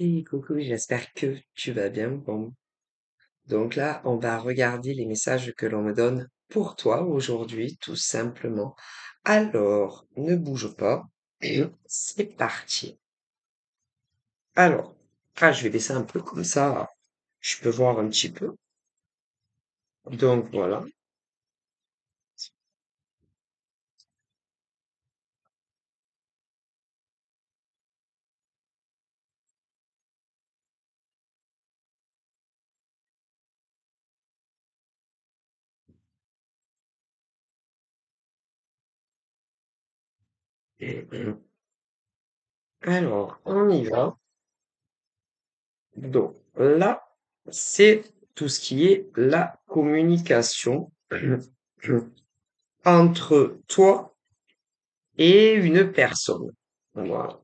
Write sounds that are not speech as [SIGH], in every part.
Hey coucou, j'espère que tu vas bien. Donc là, on va regarder les messages que l'on me donne pour toi aujourd'hui, tout simplement. Alors, ne bouge pas. C'est parti. Alors, ah, je vais baisser un peu comme ça. Je peux voir un petit peu. Donc voilà. Alors, on y va. Donc là, c'est tout ce qui est la communication [CLEARS THROAT] entre toi et une personne. Voilà.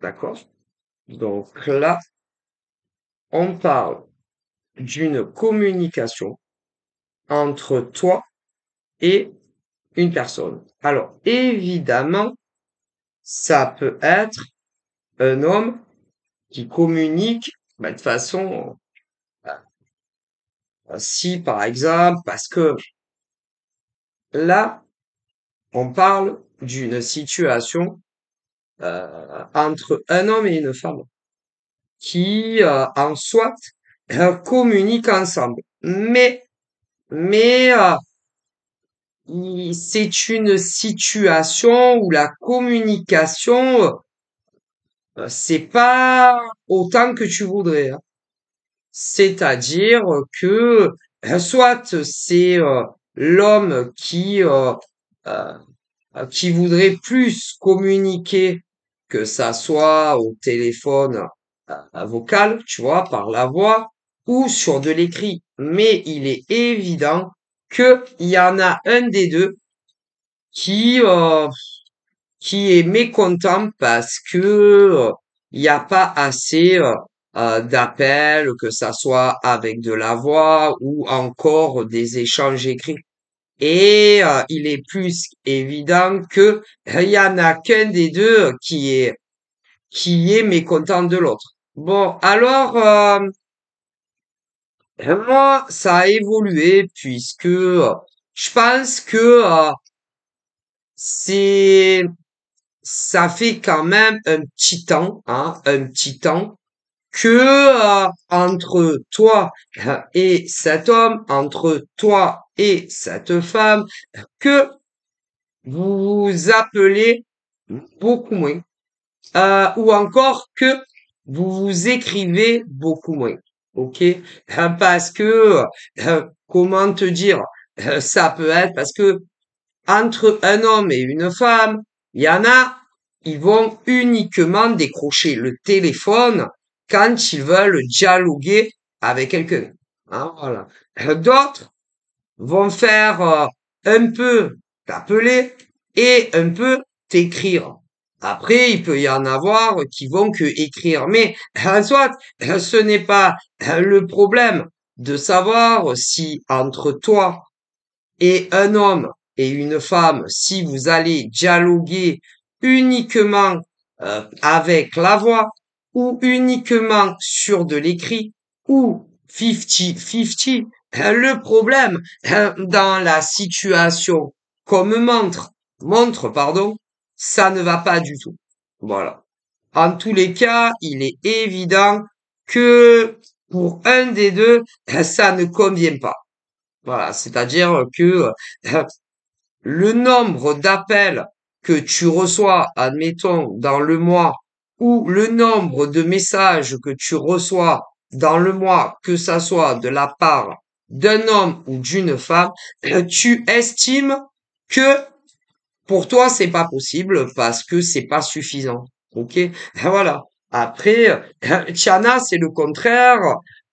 D'accord? Donc là, on parle d'une communication entre toi et une personne. Alors, évidemment, ça peut être un homme qui communique bah, de façon, euh, si par exemple, parce que là, on parle d'une situation euh, entre un homme et une femme qui, euh, en soit, euh, communiquent ensemble. Mais, mais euh, c'est une situation où la communication, euh, c'est pas autant que tu voudrais. hein. C'est-à-dire que euh, soit c'est euh, l'homme qui qui voudrait plus communiquer que ça soit au téléphone vocal, tu vois, par la voix ou sur de l'écrit. Mais il est évident que il y en a un des deux qui euh, qui est mécontent parce que euh, il n'y a pas assez euh, d'appels, que ça soit avec de la voix ou encore des échanges écrits. Et il est plus évident que il y en a qu'un des deux qui est qui est mécontent de l'autre. Bon, alors moi ça a évolué puisque je pense que euh, c'est ça fait quand même un petit temps, hein, un petit temps que euh, entre toi et cet homme, entre toi et cette femme, que vous vous appelez beaucoup moins, euh, ou encore que vous vous écrivez beaucoup moins. Ok? Euh, Parce que, euh, comment te dire, euh, ça peut être parce que entre un homme et une femme, il y en a, ils vont uniquement décrocher le téléphone quand ils veulent dialoguer avec quelqu'un. Hein, D'autres vont faire un peu t'appeler et un peu t'écrire. Après, il peut y en avoir qui vont que écrire. Mais, en soit, euh, ce n'est pas euh, le problème de savoir si entre toi et un homme et une femme, si vous allez dialoguer uniquement euh, avec la voix ou uniquement sur de l'écrit ou 50-50, euh, le problème dans la situation comme montre, montre, pardon, ça ne va pas du tout. Voilà. En tous les cas, il est évident que pour un des deux, [LAUGHS] ça ne convient pas. Voilà, c'est-à-dire que [LAUGHS] le nombre d'appels que tu reçois, admettons, dans le mois, ou le nombre de messages que tu reçois dans le mois, que ça soit de la part d'un homme ou d'une femme, [CLEARS THROAT] tu estimes que pour toi c'est pas possible parce que c'est pas suffisant. Ok? [LAUGHS] Voilà. Après, [LAUGHS] Tiana, c'est le contraire.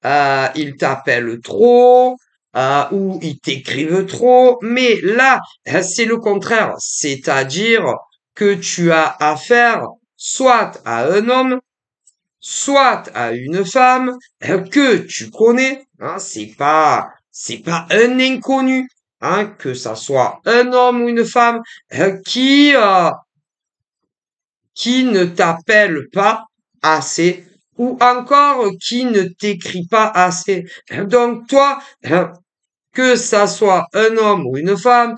Euh, ils t'appellent trop, euh, ou ils t'écrivent trop. Mais là, [LAUGHS] c'est le contraire. C'est-à-dire que tu as affaire soit à un homme, soit à une femme que tu connais. Hein, c'est pas, c'est pas un inconnu. Hein, que ça soit un homme ou une femme euh, qui euh, qui ne t'appelle pas assez ou encore qui ne t'écrit pas assez. Donc toi, que ça soit un homme ou une femme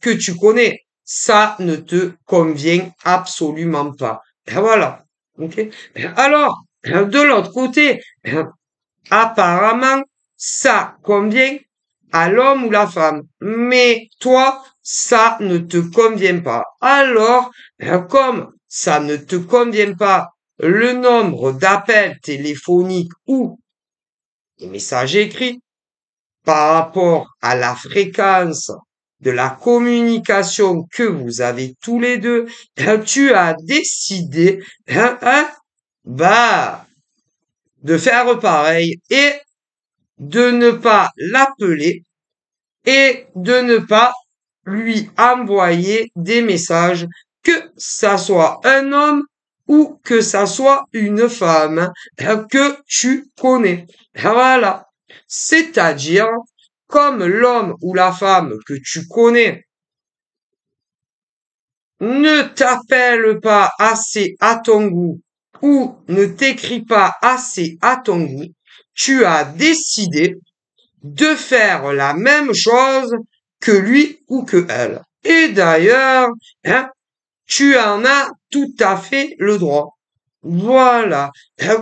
que tu connais, ça ne te convient absolument pas. Voilà. Okay Alors, de l'autre côté, apparemment, ça convient à l'homme ou la femme. Mais toi, ça ne te convient pas. Alors, comme ça ne te convient pas le nombre d'appels téléphoniques ou des messages écrits par rapport à la fréquence de la communication que vous avez tous les deux, tu as décidé, hein, hein, bah, de faire pareil et de ne pas l'appeler et de ne pas lui envoyer des messages, que ça soit un homme ou que ça soit une femme que tu connais. Voilà. C'est-à-dire, comme l'homme ou la femme que tu connais ne t'appelle pas assez à ton goût ou ne t'écrit pas assez à ton goût, tu as décidé de faire la même chose que lui ou que elle. Et d'ailleurs, hein, tu en as tout à fait le droit. Voilà.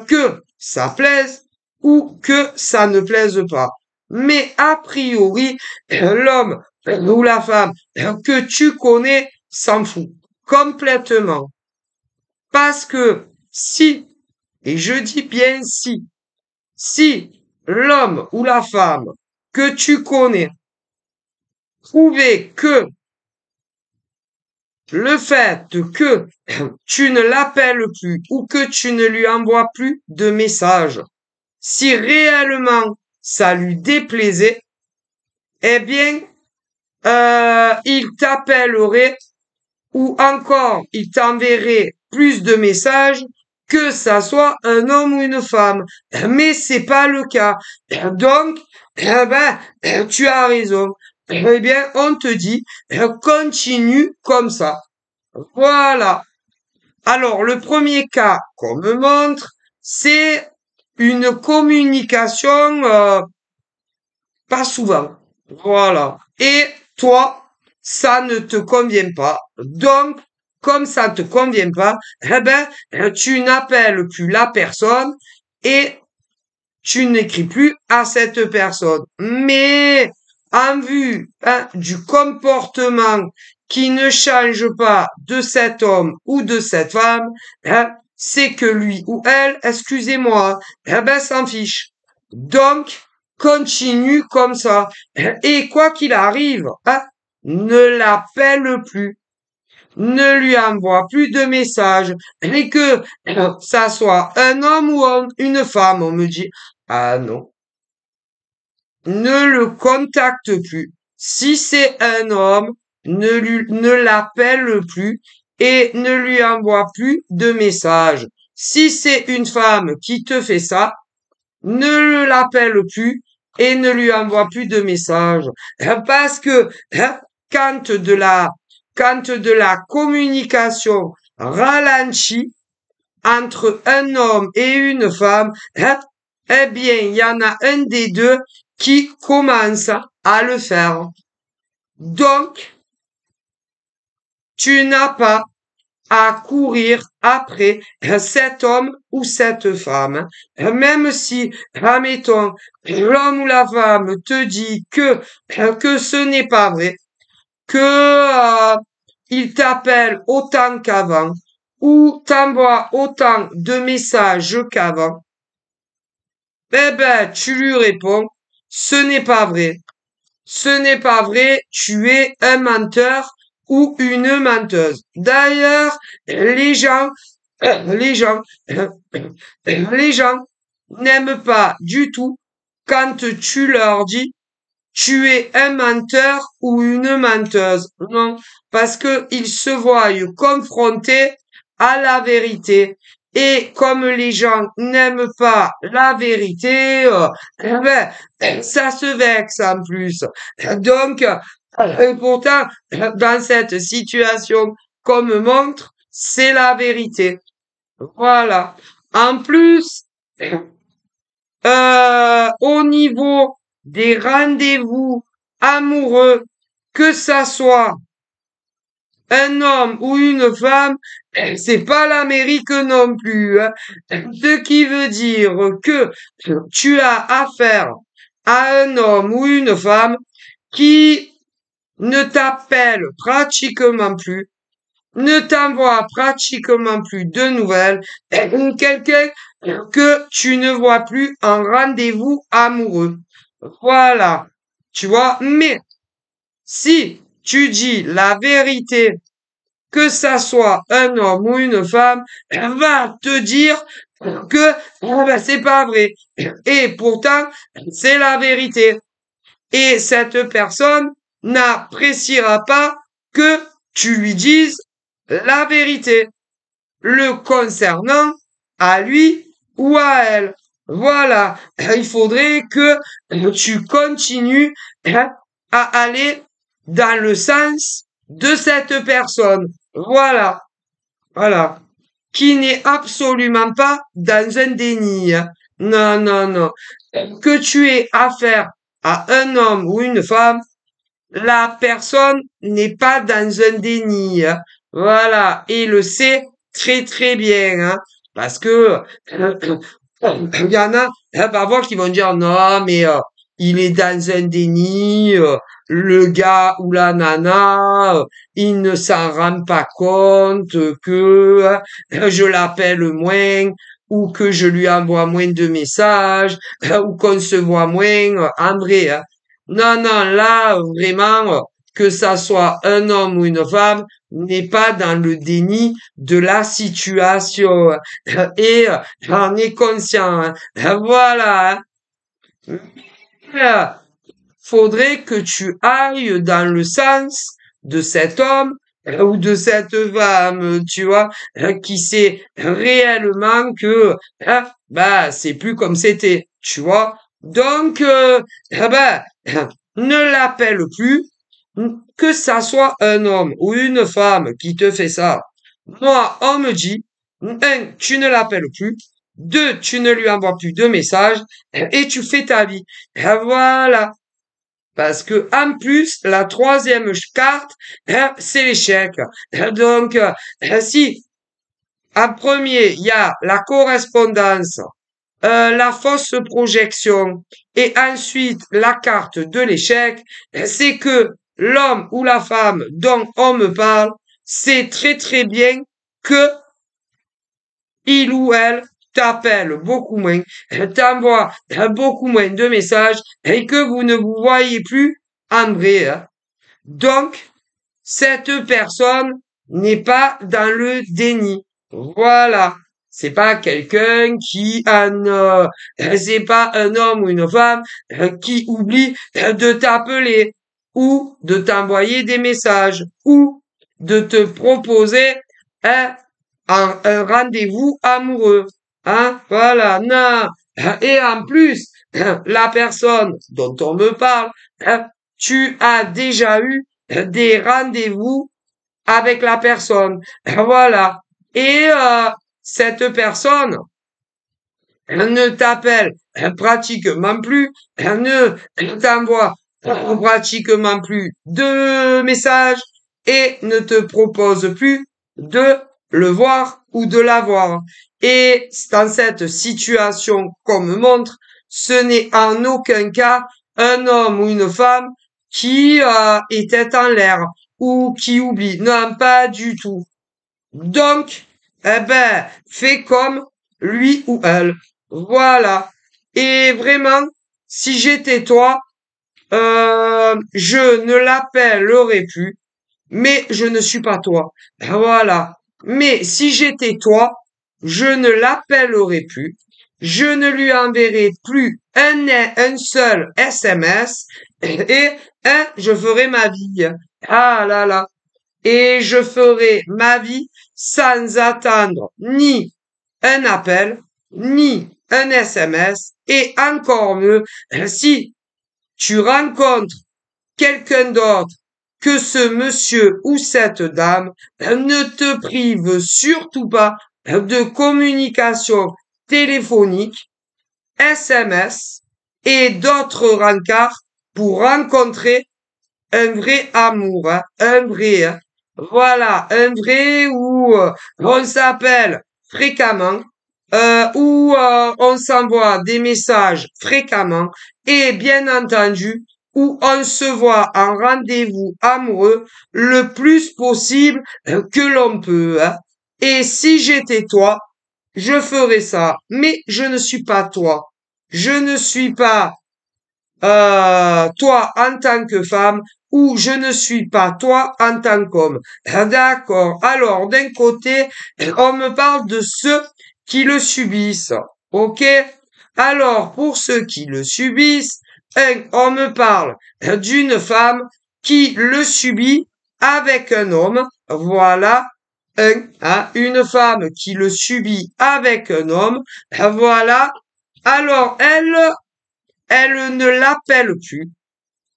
Que ça plaise ou que ça ne plaise pas. Mais a priori, l'homme ou la femme que tu connais s'en fout complètement. Parce que si, et je dis bien si, si l'homme ou la femme que tu connais trouvait que le fait que [CLEARS THROAT] tu ne l'appelles plus ou que tu ne lui envoies plus de messages, si réellement ça lui déplaisait, eh bien, euh, il t'appellerait ou encore il t'enverrait plus de messages que ça soit un homme ou une femme. Mais c'est pas le cas. Donc, eh ben, tu as raison. Eh bien, on te dit, continue comme ça. Voilà. Alors, le premier cas qu'on me montre, c'est une communication euh, pas souvent. Voilà. Et toi, ça ne te convient pas. Donc, comme ça ne te convient pas, eh ben, tu n'appelles plus la personne et tu n'écris plus à cette personne. Mais en vue hein, du comportement qui ne change pas de cet homme ou de cette femme, hein, c'est que lui ou elle, excusez-moi, eh ben s'en fiche. Donc, continue comme ça. Et quoi qu'il arrive, hein, ne l'appelle plus. Ne lui envoie plus de messages. Et que ça soit un homme ou une femme, on me dit, ah non. Ne le contacte plus. Si c'est un homme, ne ne l'appelle plus et ne lui envoie plus de messages. Si c'est une femme qui te fait ça, ne l'appelle plus et ne lui envoie plus de messages. Parce que hein, quand de la, quand de la communication ralentit entre un homme et une femme, hein, eh bien, il y en a un des deux qui commence à le faire. Donc, tu n'as pas à courir après cet homme ou cette femme. Même si, admettons, l'homme ou la femme te dit que, que ce n'est pas vrai, que euh, il t'appelle autant qu'avant, ou t'envoie autant de messages qu'avant, eh ben, tu lui réponds, ce n'est pas vrai. Ce n'est pas vrai, tu es un menteur ou une menteuse. D'ailleurs, les gens, les gens, [COUGHS] les gens n'aiment pas du tout quand tu leur dis tu es un menteur ou une menteuse. Non, parce que ils se voient confrontés à la vérité. Et comme les gens n'aiment pas la vérité, euh, eh ben, ça se vexe en plus. Donc, et pourtant, dans cette situation comme montre, c'est la vérité. Voilà. En plus, euh, au niveau des rendez-vous amoureux, que ça soit un homme ou une femme, c'est pas l'Amérique non plus. Hein. Ce qui veut dire que tu as affaire à un homme ou une femme qui ne t'appelle pratiquement plus, ne t'envoie pratiquement plus de nouvelles, quelqu'un que tu ne vois plus en rendez-vous amoureux. Voilà. Tu vois, mais si tu dis la vérité, que ça soit un homme ou une femme, va te dire que oh ben, c'est pas vrai. Et pourtant, c'est la vérité. Et cette personne n'appréciera pas que tu lui dises la vérité le concernant à lui ou à elle. Voilà, il faudrait que tu continues à aller dans le sens de cette personne. Voilà, voilà, qui n'est absolument pas dans un déni. Non, non, non. Que tu aies affaire à un homme ou une femme, la personne n'est pas dans un déni. Voilà, et le sait très très bien, hein, parce que il y en a, hein, parfois qui vont dire non, mais euh, il est dans un déni, euh, le gars ou la nana, euh, il ne s'en rend pas compte que hein, je l'appelle moins ou que je lui envoie moins de messages ou qu'on se voit moins en vrai. Hein. Non, non, là, vraiment, que ça soit un homme ou une femme, n'est pas dans le déni de la situation [LAUGHS] et j'en ai conscient. [LAUGHS] Voilà. Faudrait que tu ailles dans le sens de cet homme ou de cette femme, tu vois, qui sait réellement que bah c'est plus comme c'était, tu vois. Donc bah ne l'appelle plus, que ça soit un homme ou une femme qui te fait ça, moi, on me dit, un, tu ne l'appelles plus, deux, tu ne lui envoies plus de messages, et tu fais ta vie. Voilà. Parce que, en plus, la troisième carte, hein, c'est l'échec. Donc, si, en premier, il y a la correspondance, euh, la fausse projection, et ensuite la carte de l'échec, c'est que l'homme ou la femme dont on me parle sait très très bien que il ou elle t'appelle beaucoup moins, t'envoie beaucoup moins de messages et que vous ne vous voyez plus en. Hein. Donc, cette personne n'est pas dans le déni. Voilà. C'est pas quelqu'un qui ne, c'est pas un homme ou une femme qui oublie de t'appeler ou de t'envoyer des messages ou de te proposer un, rendez-vous amoureux. Hein, voilà, non. Et en plus, la personne dont on me parle, tu as déjà eu des rendez-vous avec la personne. Voilà. Et euh, cette personne ne t'appelle pratiquement plus, ne t'envoie pratiquement plus de messages et ne te propose plus de le voir ou de l'avoir. Et dans cette situation qu'on me montre, ce n'est en aucun cas un homme ou une femme qui euh, était en l'air ou qui oublie. Non, pas du tout. Donc, eh ben, fais comme lui ou elle. Voilà. Et vraiment, si j'étais toi, euh, je ne l'appellerai plus, mais je ne suis pas toi. Voilà. Mais si j'étais toi, je ne l'appellerai plus, je ne lui enverrai plus un, seul SMS et je ferai ma vie. Ah là là. Et je ferai ma vie sans attendre ni un appel, ni un SMS, et encore mieux, si tu rencontres quelqu'un d'autre que ce monsieur ou cette dame, ne te prive surtout pas de communication téléphoniques, SMS et d'autres rencarts pour rencontrer un vrai amour, hein, un vrai, hein. voilà, un vrai où euh, on s'appelle fréquemment, euh, où euh, on s'envoie des messages fréquemment et bien entendu où on se voit en rendez-vous amoureux le plus possible que l'on peut. Hein. Et si j'étais toi, je ferais ça. Mais je ne suis pas toi. Je ne suis pas euh, toi en tant que femme ou je ne suis pas toi en tant qu'homme. D'accord. Alors, d'un côté, on me parle de ceux qui le subissent. OK? Alors, pour ceux qui le subissent, on me parle d'une femme qui le subit avec un homme. Voilà. Hein, une femme qui le subit avec un homme. Voilà. Alors, elle, elle ne l'appelle plus.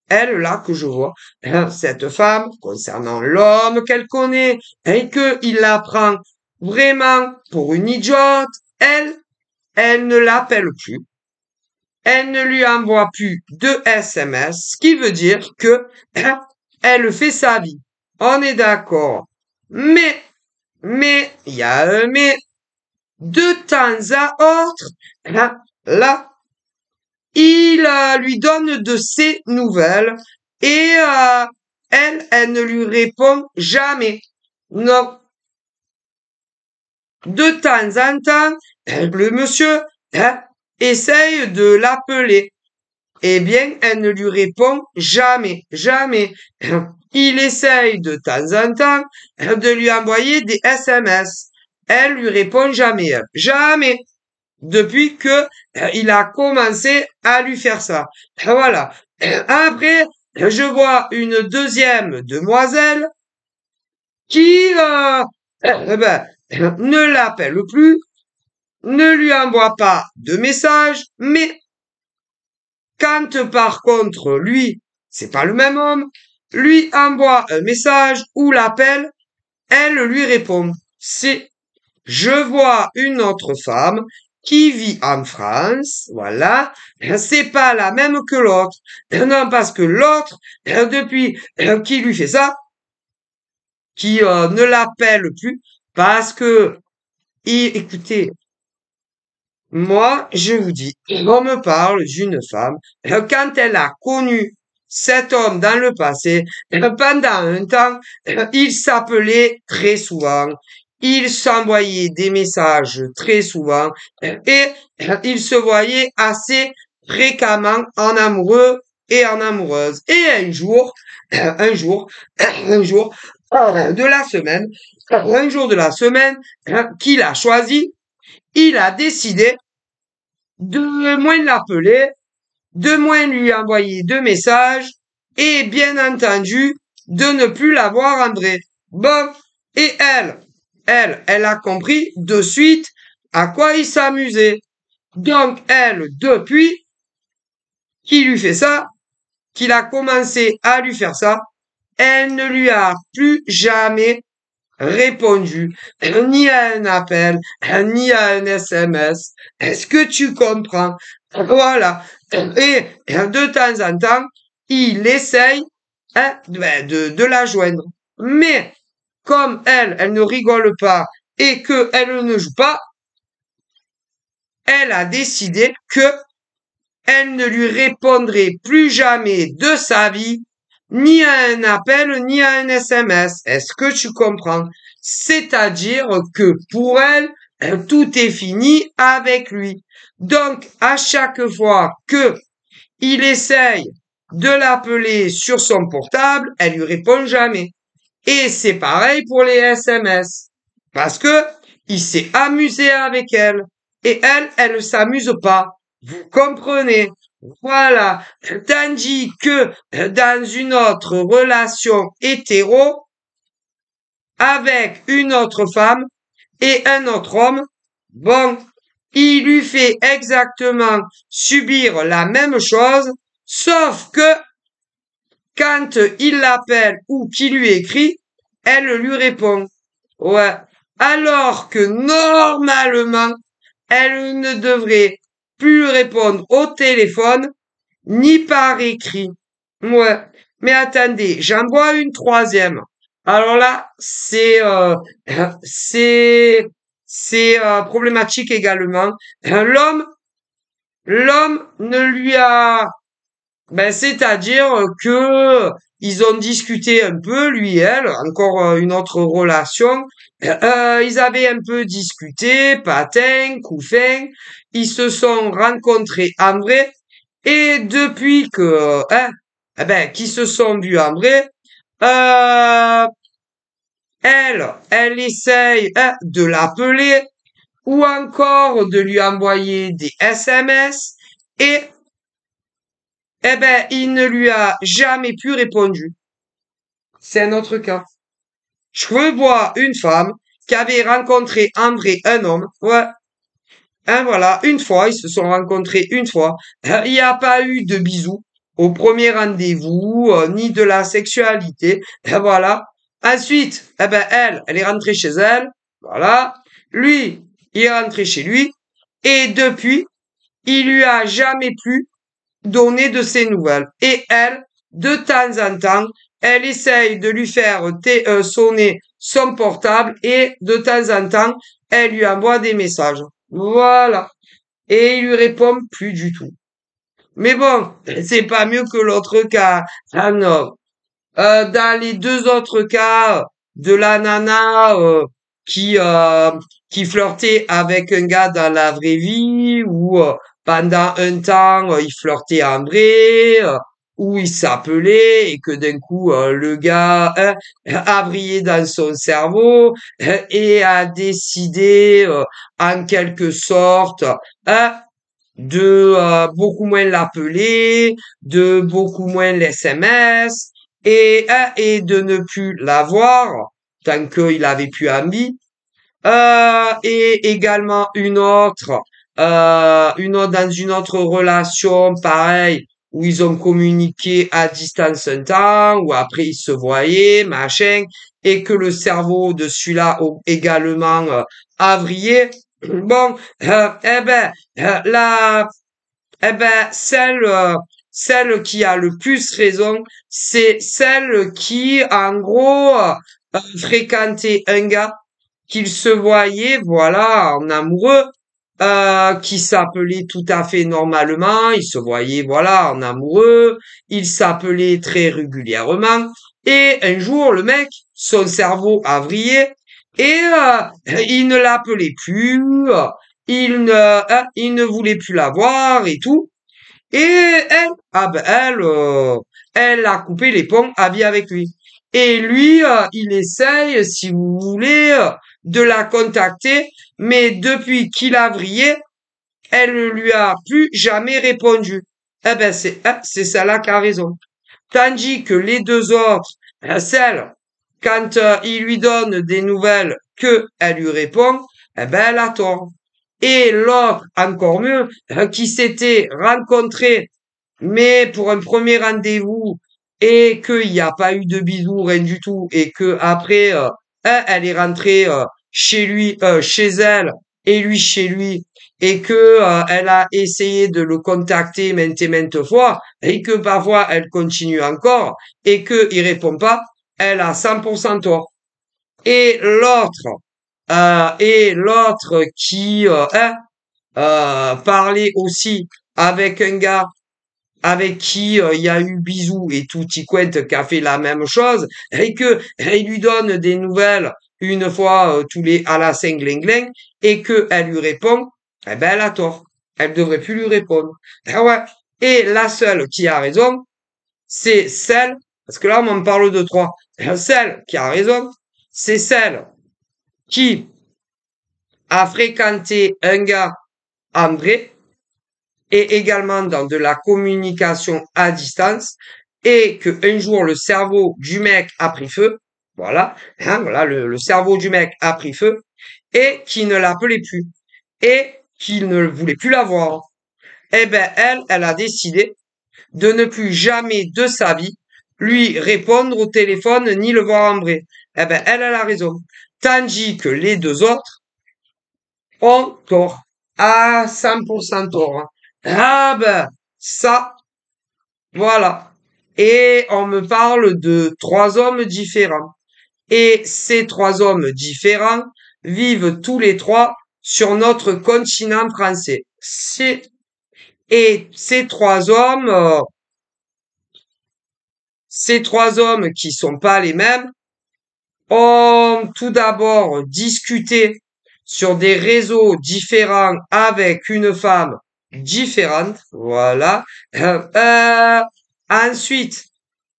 Elle, là, que je vois, hein, cette femme, concernant l'homme qu'elle connaît, et qu'il la prend vraiment pour une idiote, elle, elle ne l'appelle plus. Elle ne lui envoie plus de SMS, ce qui veut dire que [CLEARS THROAT] elle fait sa vie. On est d'accord. Mais, mais, il y a mais, de temps à autre, [CLEARS THROAT] là, il euh, lui donne de ses nouvelles et euh, elle, elle ne lui répond jamais. Non. De temps en temps, le monsieur hein, essaye de l'appeler. Eh bien, elle ne lui répond jamais, jamais. Il essaye de temps en temps de lui envoyer des SMS. Elle lui répond jamais, jamais depuis que euh, il a commencé à lui faire ça. Voilà. Après, je vois une deuxième demoiselle qui euh, eh ben, ne l'appelle plus, ne lui envoie pas de message, mais quand par contre lui, c'est pas le même homme, lui envoie un message ou l'appelle, elle lui répond. C'est je vois une autre femme qui vit en France, voilà, c'est pas la même que l'autre. Non, parce que l'autre, depuis qui lui fait ça, qui euh, ne l'appelle plus, parce que, écoutez, moi, je vous dis, on me parle d'une femme, quand elle a connu cet homme dans le passé, pendant un temps, il s'appelait très souvent, il s'envoyait des messages très souvent et il se voyait assez fréquemment en amoureux et en amoureuse. Et un jour, un jour, un jour de la semaine, un jour de la semaine qu'il a choisi, il a décidé de moins l'appeler, de moins lui envoyer de messages et bien entendu de ne plus l'avoir André. Bon, et elle, elle, elle a compris de suite à quoi il s'amusait. Donc, elle, depuis qu'il lui fait ça, qu'il a commencé à lui faire ça, elle ne lui a plus jamais répondu, ni à un appel, ni à un SMS. Est-ce que tu comprends? Voilà. Et de temps en temps, il essaye hein, de, de la joindre. Mais comme elle, elle ne rigole pas et que elle ne joue pas, elle a décidé que elle ne lui répondrait plus jamais de sa vie, ni à un appel, ni à un SMS. Est-ce que tu comprends? C'est-à-dire que pour elle, tout est fini avec lui. Donc, à chaque fois que il essaye de l'appeler sur son portable, elle lui répond jamais. Et c'est pareil pour les SMS. Parce que il s'est amusé avec elle. Et elle, elle ne s'amuse pas. Vous comprenez? Voilà. Tandis que dans une autre relation hétéro, avec une autre femme et un autre homme, bon, il lui fait exactement subir la même chose, sauf que quand il l'appelle ou qu'il lui écrit, elle lui répond. Ouais. Alors que normalement, elle ne devrait plus répondre au téléphone ni par écrit. Ouais. Mais attendez, j'en vois une troisième. Alors là, c'est euh, c'est c'est euh, problématique également. L'homme l'homme ne lui a ben c'est-à-dire que ils ont discuté un peu lui et elle, encore euh, une autre relation. Euh, ils avaient un peu discuté, patin, coup fin. Ils se sont rencontrés en vrai. Et depuis que, hein, eh ben, qui se sont vus en vrai, euh, elle, elle essaye hein, de l'appeler ou encore de lui envoyer des SMS et eh ben, il ne lui a jamais pu répondu. C'est un autre cas. Je revois une femme qui avait rencontré en vrai un homme. Ouais. Hein, voilà, une fois, ils se sont rencontrés une fois. Il n'y a pas eu de bisous au premier rendez-vous, euh, ni de la sexualité. voilà. Ensuite, eh ben, elle, elle est rentrée chez elle. Voilà. Lui, il est rentré chez lui. Et depuis, il lui a jamais plu donner de ses nouvelles. Et elle, de temps en temps, elle essaye de lui faire euh, sonner son portable et de temps en temps, elle lui envoie des messages. Voilà. Et il lui répond plus du tout. Mais bon, c'est pas mieux que l'autre cas. Ah non. Euh, dans les deux autres cas de la nana euh, qui euh, qui flirtait avec un gars dans la vraie vie ou pendant un temps, il flirtait en vrai, euh, ou il s'appelait, et que d'un coup, euh, le gars hein, a brillé dans son cerveau hein, et a décidé, en quelque sorte, hein, de beaucoup moins l'appeler, de beaucoup moins l'SMS, et, et de ne plus l'avoir tant qu'il avait plus envie. et également une autre euh, une autre, dans une autre relation, pareil, où ils ont communiqué à distance un temps, ou après ils se voyaient, machin, et que le cerveau de celui-là également euh, a. [CLEARS THROAT] Bon, euh, eh ben, euh, la, eh ben, celle, celle qui a le plus raison, c'est celle qui, en gros, fréquentait un gars, qu'il se voyait, voilà, en amoureux, euh, qui s'appelait tout à fait normalement, ils se voyaient, voilà, en amoureux, ils s'appelaient très régulièrement, et un jour, le mec, son cerveau a vrillé, et euh, il ne l'appelait plus, il ne, hein, il ne voulait plus la voir et tout, et elle, ah ben elle, euh, elle a coupé les ponts à vie avec lui. Et lui, il essaye, si vous voulez, de la contacter, mais depuis qu'il a vrillé, elle ne lui a plus jamais répondu. Eh ben, c'est, eh, c'est celle-là qui a raison. Tandis que les deux autres, eh, celle, quand euh, il lui donne des nouvelles que elle lui répond, eh ben, elle a. Et l'autre, encore mieux, euh, qui s'était rencontré, mais pour un premier rendez-vous, et qu'il n'y a pas eu de bisous, rien du tout, et que après, euh, elle est rentrée chez lui, euh, chez elle et lui chez lui, et que euh, elle a essayé de le contacter maintes et maintes fois, et que parfois elle continue encore, et que il répond pas, elle a 100% tort. Et l'autre, euh, et l'autre qui hein, parlait aussi avec un gars avec qui il y a eu bisous et tout qui a fait la même chose et que il lui donne des nouvelles une fois euh, tous les à la gling et que elle lui répond, eh ben elle a tort. Elle devrait plus lui répondre. Ah. Et la seule qui a raison, c'est celle, parce que là on me parle de trois, celle qui a raison, c'est celle qui a fréquenté un gars André et également dans de la communication à distance et que un jour le cerveau du mec a pris feu voilà, hein, voilà, le, cerveau du mec a pris feu et qui ne l'appelait plus et qu'il ne voulait plus la voir. Eh ben, elle, elle a décidé de ne plus jamais de sa vie lui répondre au téléphone ni le voir en vrai. Eh ben, elle, elle a raison. Tandis que les deux autres ont tort. à 100% tort. Hein. Ah ben, ça, voilà. Et on me parle de trois hommes différents. Et ces trois hommes différents vivent tous les trois sur notre continent français. Et ces trois hommes, euh, ces trois hommes qui sont pas les mêmes, ont tout d'abord discuté sur des réseaux différents avec une femme différente, voilà. Euh, euh, ensuite,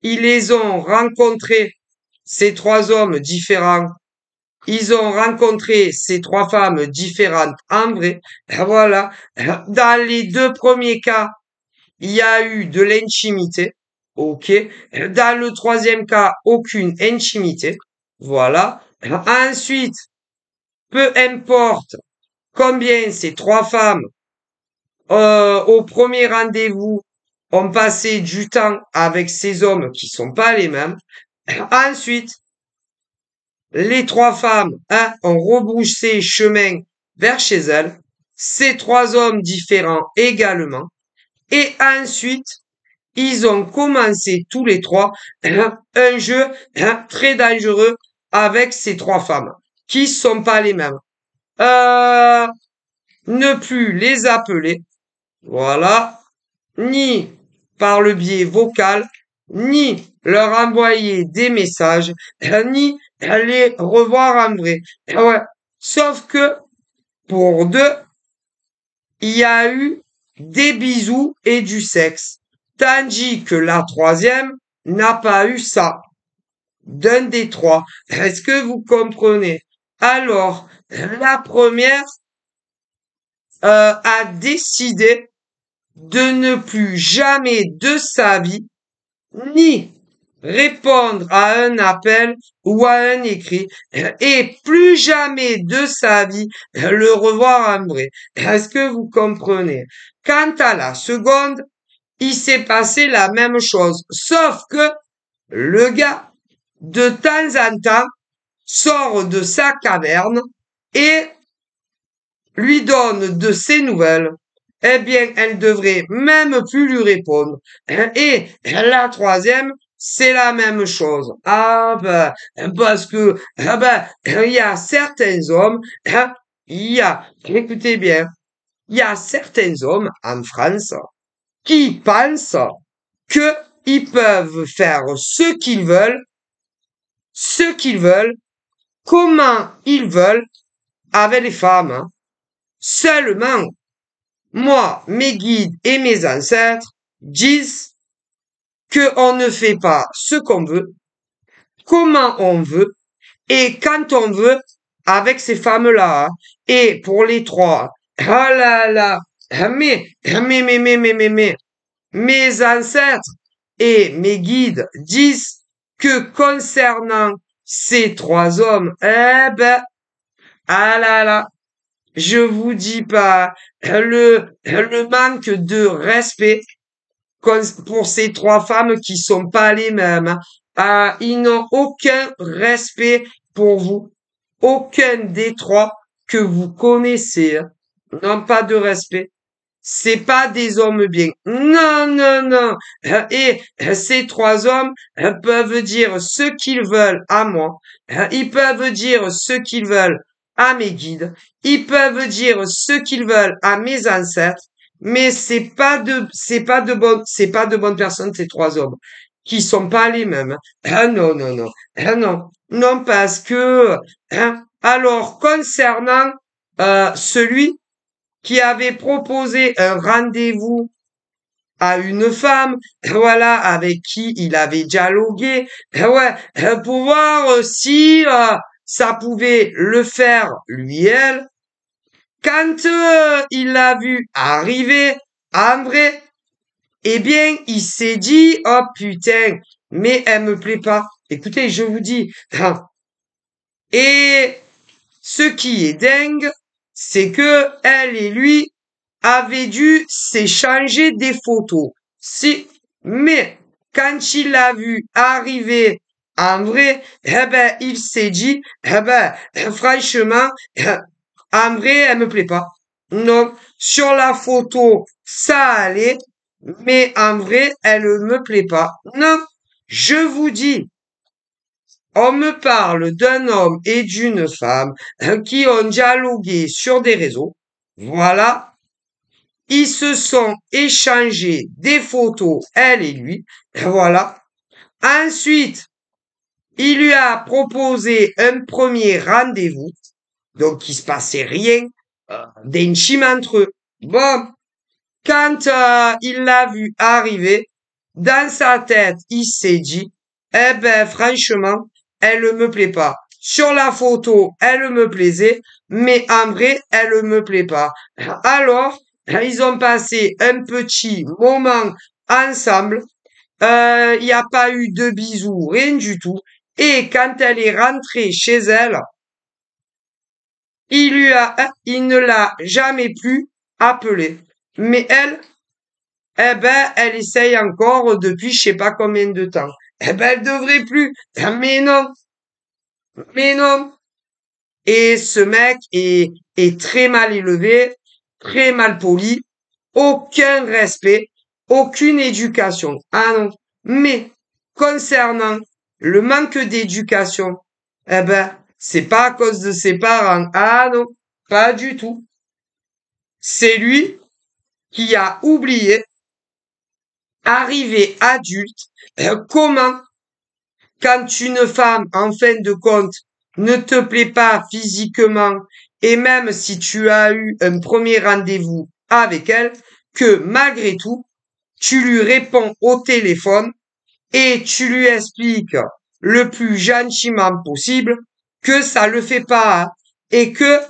ils les ont rencontrés, ces trois hommes différents. Ils ont rencontré ces trois femmes différentes en vrai. [LAUGHS] Voilà. Dans les deux premiers cas, il y a eu de l'intimité. OK. Dans le troisième cas, aucune intimité. Voilà. Ensuite, peu importe combien ces trois femmes euh, au premier rendez-vous ont passé du temps avec ces hommes qui sont pas les mêmes. Ensuite, les trois femmes hein, ont rebroussé chemin vers chez elles. Ces trois hommes différents également. Et ensuite, ils ont commencé tous les trois un jeu très dangereux avec ces trois femmes qui sont pas les mêmes. Euh, ne plus les appeler, voilà, ni par le biais vocal, ni leur envoyer des messages, ni les revoir en vrai. Sauf que pour deux, il y a eu des bisous et du sexe, tandis que la troisième n'a pas eu ça d'un des trois. Est-ce que vous comprenez? Alors, la première euh, a décidé de ne plus jamais de sa vie ni répondre à un appel ou à un écrit et plus jamais de sa vie le revoir en vrai. Est-ce que vous comprenez? Quant à la seconde, il s'est passé la même chose, sauf que le gars de temps en temps, sort de sa caverne et lui donne de ses nouvelles, eh bien, elle devrait même plus lui répondre. Et la troisième, c'est la même chose. Ah ben, parce que, ah ben, il y a certains hommes, hein, il y a, écoutez bien, il y a certains hommes en France qui pensent que ils peuvent faire ce qu'ils veulent ce qu'ils veulent, comment ils veulent avec les femmes. Hein. Seulement, moi, mes guides et mes ancêtres disent que on ne fait pas ce qu'on veut, comment on veut et quand on veut avec ces femmes-là. Et pour les trois, ah là là, mais, mais, mais, mais, mais, mais, mais, mes ancêtres et mes guides disent que concernant ces trois hommes, eh ben, ah là là, je vous dis pas, le, le manque de respect pour ces trois femmes qui sont pas les mêmes. Ah, ils n'ont aucun respect pour vous. Aucun des trois que vous connaissez hein, n'ont pas de respect c'est pas des hommes bien. Non, non, non. [LAUGHS] Et [LAUGHS] ces trois hommes peuvent dire ce qu'ils veulent à moi. Ils peuvent dire ce qu'ils veulent à mes guides. Ils peuvent dire ce qu'ils veulent à mes ancêtres. Mais c'est pas de, c'est pas de bonnes, c'est pas de bonnes personnes, ces trois hommes. Qui sont pas les mêmes. Ah non, non, non. Ah non. Non, parce que, hein, alors, concernant, euh, celui qui avait proposé un rendez-vous à une femme, voilà, avec qui il avait dialogué, ouais, pour voir si euh, ça pouvait le faire lui elle. Quand euh, il l'a vu arriver, en vrai, eh bien, il s'est dit, oh putain, mais elle me plaît pas. Écoutez, je vous dis, et ce qui est dingue, c'est que elle et lui avaient dû s'échanger des photos. Si, mais quand il l'a vu arriver en vrai, eh ben, il s'est dit, eh ben, franchement, en vrai, elle me plaît pas. Non, sur la photo, ça allait, mais en vrai, elle me plaît pas. Non, je vous dis, on me parle d'un homme et d'une femme qui ont dialogué sur des réseaux. Voilà. Ils se sont échangés des photos, elle et lui. Voilà. Ensuite, il lui a proposé un premier rendez-vous. Donc, il se passait rien euh, entre eux. Bon, quand euh, il l'a vu arriver, dans sa tête, il s'est dit, eh ben, franchement, elle ne me plaît pas. Sur la photo, elle me plaisait, mais en vrai, elle ne me plaît pas. Alors, ils ont passé un petit moment ensemble. Euh, il n'y a pas eu de bisous, rien du tout. Et quand elle est rentrée chez elle, il lui a, il ne l'a jamais plus appelée. Mais elle, eh ben, elle essaye encore depuis je sais pas combien de temps. Eh ben, elle devrait plus. Mais non. Mais non. Et ce mec est, est très mal élevé, très mal poli, aucun respect, aucune éducation. Ah non. Mais, concernant le manque d'éducation, eh ben, c'est pas à cause de ses parents. Ah non, pas du tout. C'est lui qui a oublié arrivé adulte, euh, comment, quand une femme, en fin de compte, ne te plaît pas physiquement, et même si tu as eu un premier rendez-vous avec elle, que malgré tout, tu lui réponds au téléphone et tu lui expliques le plus gentiment possible que ça le fait pas et que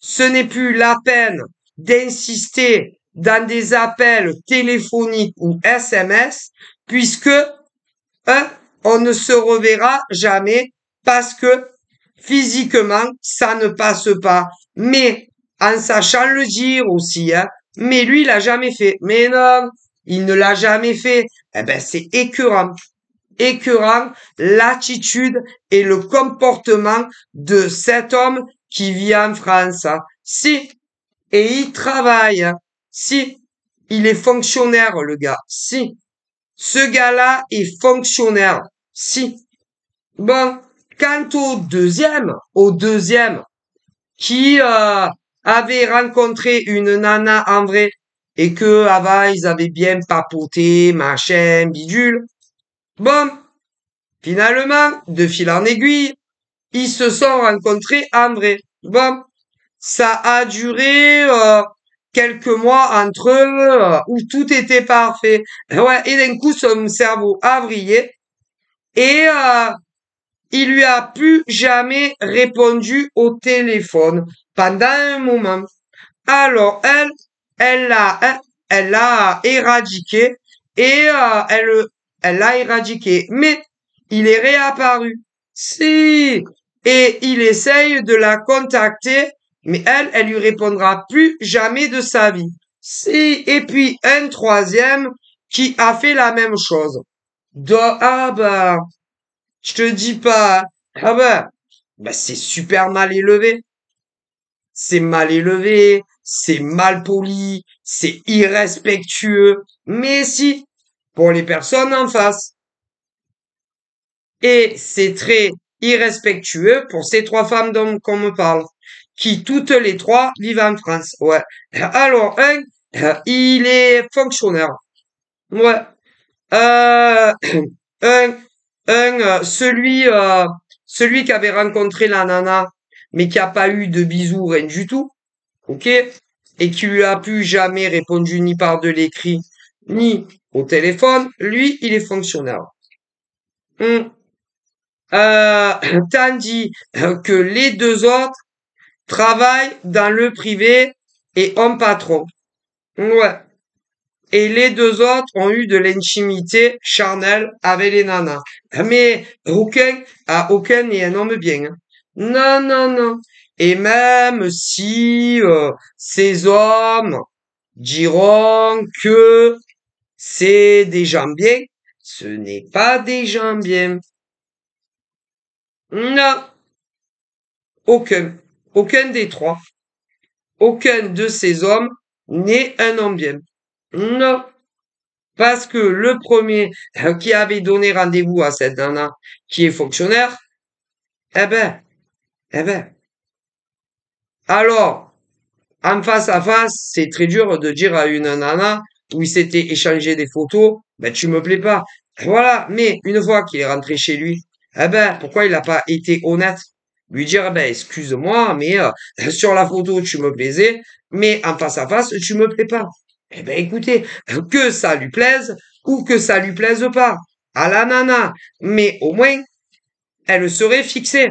ce n'est plus la peine d'insister dans des appels téléphoniques ou SMS, puisque on ne se reverra jamais parce que physiquement, ça ne passe pas. Mais en sachant le dire aussi, hein, mais lui, il l'a jamais fait. Mais non, il ne l'a jamais fait. Eh ben, c'est écœurant. Écœurant l'attitude et le comportement de cet homme qui vit en France. Si, et il travaille. Si, il est fonctionnaire, le gars. Si. Ce gars-là est fonctionnaire. Si. Bon, quant au deuxième, au deuxième, qui euh, avait rencontré une nana en vrai et que avant ils avaient bien papoté, machin, bidule. Bon, finalement, de fil en aiguille, ils se sont rencontrés en vrai. Bon, ça a duré euh, quelques mois entre eux euh, où tout était parfait. Ouais, et d'un coup, son cerveau a vrillé et euh, il lui a plus jamais répondu au téléphone pendant un moment. Alors elle, elle l'a, elle l'a éradiqué et euh, elle, elle l'a éradiqué. Mais il est réapparu. Si. Et il essaye de la contacter mais elle, elle lui répondra plus jamais de sa vie. Si, et puis un troisième qui a fait la même chose. ah bah, je te dis pas, ah bah, bah c'est super mal élevé. C'est mal élevé, c'est mal poli, c'est irrespectueux, mais si, pour les personnes en face. Et c'est très irrespectueux pour ces trois femmes dont on me parle qui toutes les trois vivent en France. Ouais. Alors, un, il est fonctionnaire. Ouais. Euh, [COUGHS] un, un, celui, euh, celui qui avait rencontré la nana, mais qui a pas eu de bisous, rien du tout. Ok. Et qui lui a plus jamais répondu ni par de l'écrit, ni téléphone. Lui, il est fonctionnaire. Hum. Euh, [CLEARS THROAT] tandis que les deux autres, travaille dans le privé et homme patron. Ouais. Et les deux autres ont eu de l'intimité charnelle avec les nanas. Mais aucun, à aucun n'est un homme bien. Hein. Non, non, non. Et même si euh, ces hommes diront que c'est des gens bien, ce n'est pas des bien. Non. Aucun. Aucun des trois. aucun de ces hommes n'est un homme bien. Non. Parce que le premier euh, qui avait donné rendez-vous à cette nana qui est fonctionnaire, eh ben, eh ben. Alors, en face à face, c'est très dur de dire à une nana où il s'était échangé des photos, ben tu me plais pas. Voilà, mais une fois qu'il est rentré chez lui, eh ben, pourquoi il n'a pas été honnête? Lui dire, ben, excuse-moi, mais euh, sur la photo, tu me plaisais, mais en face à face, tu me plais pas. Eh ben, écoutez, que ça lui plaise ou que ça lui plaise pas, à la nana, mais au moins, elle serait fixée.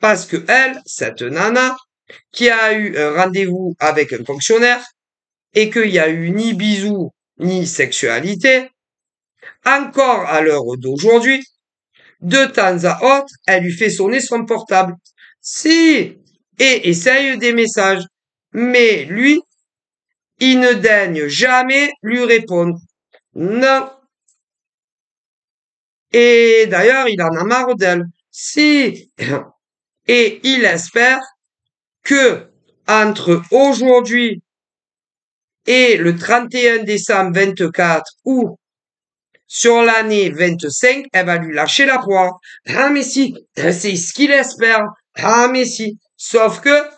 Parce que elle, cette nana, qui a eu un rendez-vous avec un fonctionnaire, et qu'il y a eu ni bisous, ni sexualité, encore à l'heure d'aujourd'hui, de temps à autre, elle lui fait sonner son portable. Si, et essaye des messages. Mais lui, il ne daigne jamais lui répondre. Non. Et d'ailleurs, il en a marre d'elle. Si. Et il espère que entre aujourd'hui et le 31 décembre 24 ou sur l'année 25, elle va lui lâcher la proie. Ah mais si, c'est ce qu'il espère. Ah mais si. Sauf que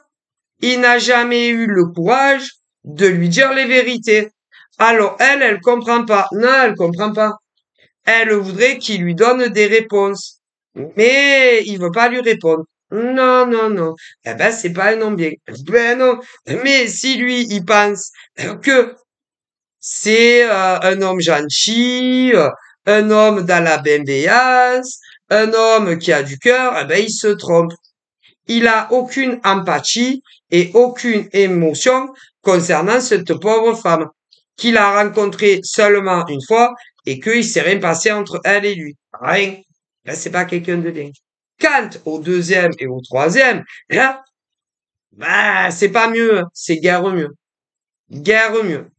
il n'a jamais eu le courage de lui dire les vérités. Alors elle, elle comprend pas. Non, elle comprend pas. Elle voudrait qu'il lui donne des réponses. Mais il veut pas lui répondre. Non, non, non. Eh ben, c'est pas un homme bien. Ben non. Mais si lui, il pense que c'est euh, un homme gentil, euh, un homme dans la bienveillance, un homme qui a du cœur, eh ben, il se trompe. Il a aucune empathie et aucune émotion concernant cette pauvre femme qu'il a rencontrée seulement une fois et qu'il s'est rien passé entre elle et lui. Rien. Ben, c'est pas quelqu'un de bien. Quant au deuxième et au troisième, là, bah, c'est pas mieux, hein. c'est guère mieux. Guère mieux.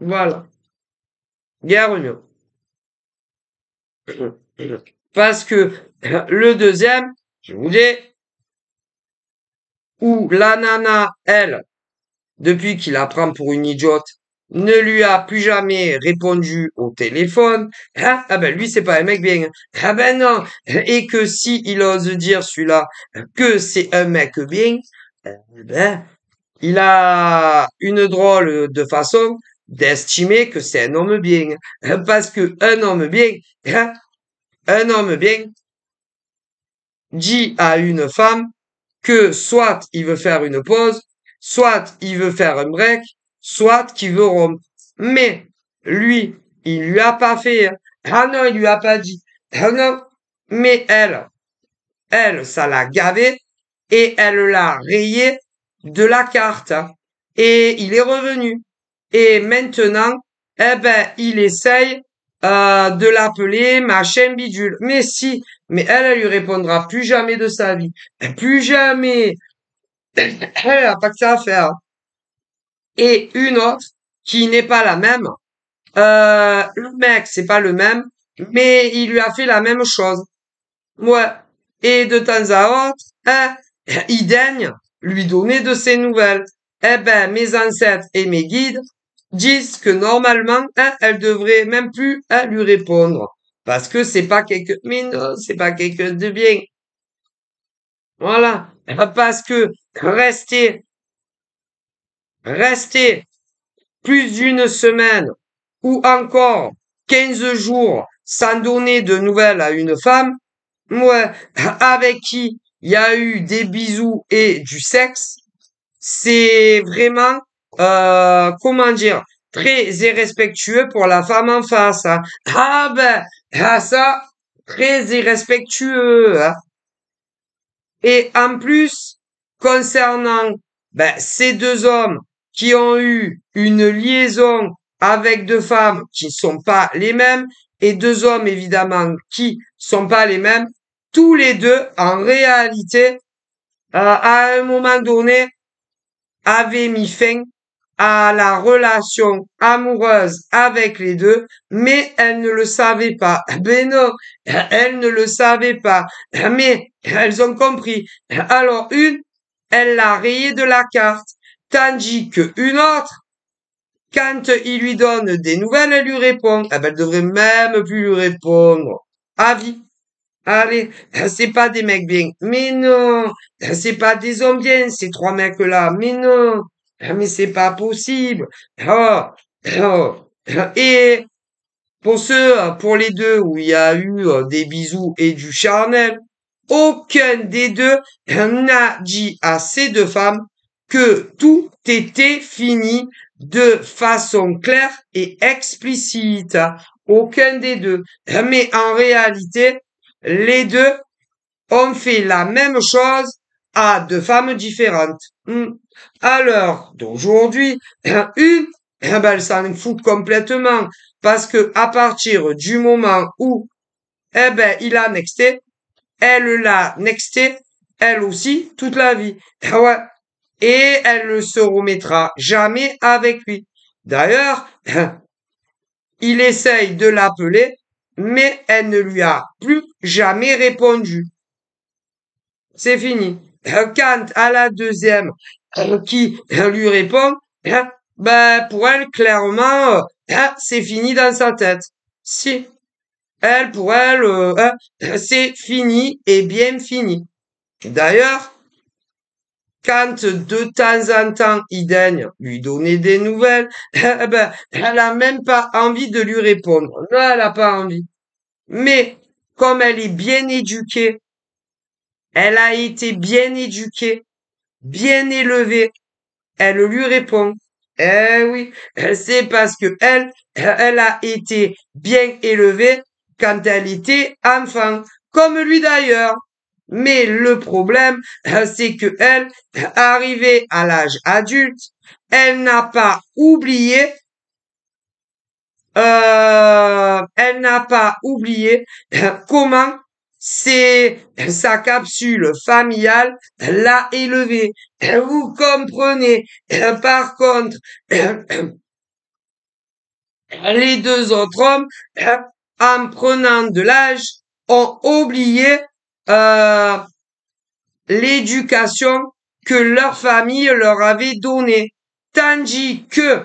Voilà. Guère mieux. Parce que le deuxième, je vous dis, où la nana, elle, depuis qu'il la prend pour une idiote, ne lui a plus jamais répondu au téléphone, hein, ah ben lui c'est pas un mec bien. Hein. Ah ben non. Et que si il ose dire celui-là que c'est un mec bien, eh ben il a une drôle de façon d'estimer que c'est un homme bien. Parce que un homme bien, hein, un homme bien dit à une femme que soit il veut faire une pause, soit il veut faire un break, soit qu'il veut rompre. Mais lui, il lui a pas fait. Ah non, il lui a pas dit. Ah non. Mais elle, elle, ça l'a gavé et elle l'a rayé de la carte. Et il est revenu. Et maintenant, eh ben, il essaye euh, de l'appeler machin bidule. Mais si, mais elle, elle lui répondra plus jamais de sa vie. Plus jamais. [COUGHS] Elle a pas que ça à faire et une autre qui n'est pas la même. Euh, le mec, c'est pas le même, mais il lui a fait la même chose. Ouais. Et de temps à autre, hein, [LAUGHS] il daigne lui donner de ses nouvelles. Eh ben, mes ancêtres et mes guides disent que normalement, hein, elle devrait même plus hein, lui répondre. Parce que c'est pas quelqu'un, mais non, c'est pas quelqu'un de bien. Voilà. Parce que rester rester plus d'une semaine ou encore 15 jours sans donner de nouvelles à une femme, moi, avec qui il y a eu des bisous et du sexe, c'est vraiment, euh, comment dire, très irrespectueux pour la femme en face. Hein. Ah ben, ah ça, très irrespectueux. Hein. Et en plus, concernant ben, ces deux hommes qui ont eu une liaison avec deux femmes qui ne sont pas les mêmes et deux hommes évidemment qui sont pas les mêmes, tous les deux en réalité euh, à un moment donné avaient mis fin à la relation amoureuse avec les deux, mais elles ne le savaient pas. [LAUGHS] Ben non, elles ne le savaient pas, mais elles ont compris. Alors une elle l'a rayé de la carte. Tandis que une autre, quand il lui donne des nouvelles, elle lui répond. Eh ben, elle devrait même plus lui répondre. Avis. Allez, [LAUGHS] c'est pas des mecs bien. Mais non, [LAUGHS] c'est pas des hommes bien, ces trois mecs-là. Mais non, [LAUGHS] mais c'est pas possible. Oh, oh. Et pour ceux, pour les deux où il y a eu euh, des bisous et du charnel, aucun des deux n'a dit à ces deux femmes que tout était fini de façon claire et explicite. Aucun des deux. Mais en réalité, les deux ont fait la même chose à deux femmes différentes. Hmm. À l'heure d'aujourd'hui, [CLEARS THROAT] une, eh ben, elle s'en fout complètement parce que à partir du moment où, eh ben, il a nexté, elle l'a nexté, elle aussi, toute la vie. Ouais. Et elle ne se remettra jamais avec lui. D'ailleurs, [LAUGHS] il essaye de l'appeler, mais elle ne lui a plus jamais répondu. C'est fini. [LAUGHS] Quand à la deuxième qui lui répond, ben pour elle clairement c'est fini dans sa tête. Si elle pour elle euh, [LAUGHS] c'est fini et bien fini. D'ailleurs, quand de temps en temps il daigne lui donner des nouvelles, [LAUGHS] eh ben, elle a même pas envie de lui répondre. Non, elle a pas envie. Mais comme elle est bien éduquée, elle a été bien éduquée, bien élevée, elle lui répond. Eh oui, c'est parce que elle, elle a été bien élevée quand elle était enfant, comme lui d'ailleurs. Mais le problème, [LAUGHS] c'est que elle, [LAUGHS] arrivée à l'âge adulte, elle n'a pas oublié euh, elle n'a pas oublié [LAUGHS] comment c'est sa capsule familiale l'a élevée. Vous comprenez? Par contre, [CLEARS THROAT] les deux autres hommes, [CLEARS THROAT] en prenant de l'âge, ont oublié euh, l'éducation que leur famille leur avait donnée. Tandis que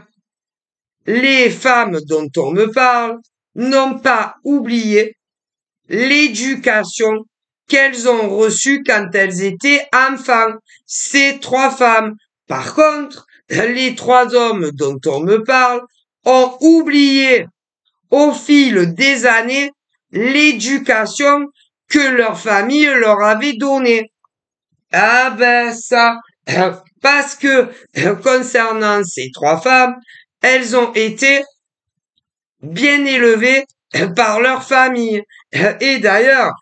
les femmes dont on me parle n'ont pas oublié l'éducation qu'elles ont reçue quand elles étaient enfants. Ces trois femmes. Par contre, les trois hommes dont on me parle ont oublié au fil des années l'éducation que leur famille leur avait donnée. Ah ben ça, [CLEARS THROAT] parce que [CLEARS THROAT] concernant ces trois femmes, elles ont été bien élevées [CLEARS THROAT] par leur famille. Et d'ailleurs,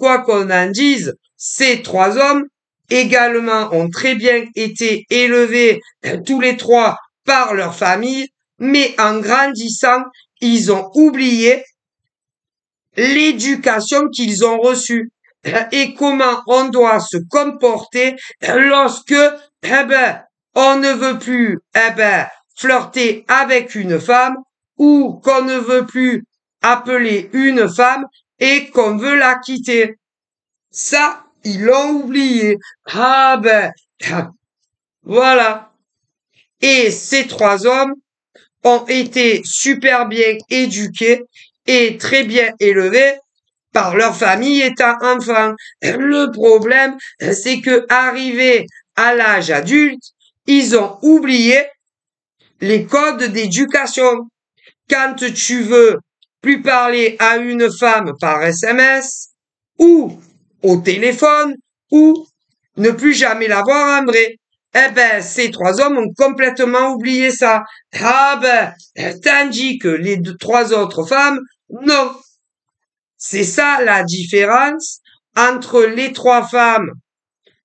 quoi qu'on en dise, ces trois hommes également ont très bien été élevés tous les trois par leur famille, mais en grandissant, ils ont oublié l'éducation qu'ils ont reçue et comment on doit se comporter lorsque eh ben, on ne veut plus eh ben, flirter avec une femme ou qu'on ne veut plus appeler une femme et qu'on veut la quitter. Ça, ils l'ont oublié. Ah ben, voilà. Et ces trois hommes ont été super bien éduqués et très bien élevés par leur famille étant enfants. Le problème, c'est que arrivés à l'âge adulte, ils ont oublié les codes d'éducation. Quand tu veux plus parler à une femme par SMS ou au téléphone ou ne plus jamais la voir en vrai. Eh ben, ces trois hommes ont complètement oublié ça. Ah ben, tandis que les trois autres femmes, non. C'est ça la différence entre les trois femmes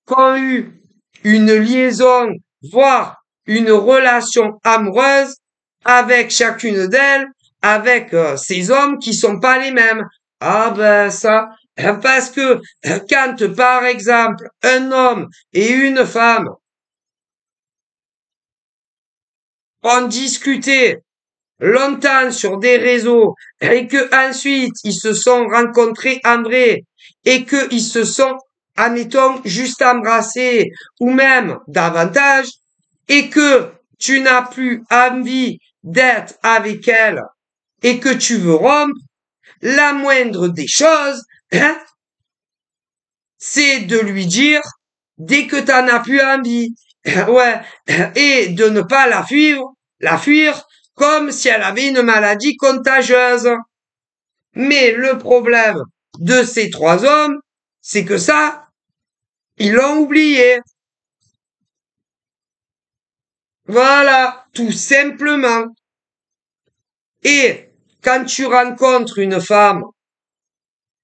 qui ont eu une liaison, voire une relation amoureuse avec chacune d'elles, avec euh, ces hommes qui sont pas les mêmes. Ah ben ça, [LAUGHS] parce que quand par exemple un homme et une femme ont discuté longtemps sur des réseaux et que ensuite ils se sont rencontrés en vrai et qu'ils se sont admettons, juste embrasser ou même davantage, et que tu n'as plus envie d'être avec elle et que tu veux rompre, la moindre des choses, hein, c'est de lui dire dès que t'en as plus envie, [LAUGHS] ouais, et de ne pas la fuir, la fuir comme si elle avait une maladie contagieuse. Mais le problème de ces trois hommes, c'est que ça, ils l'ont oublié. Voilà, tout simplement. Et quand tu rencontres une femme,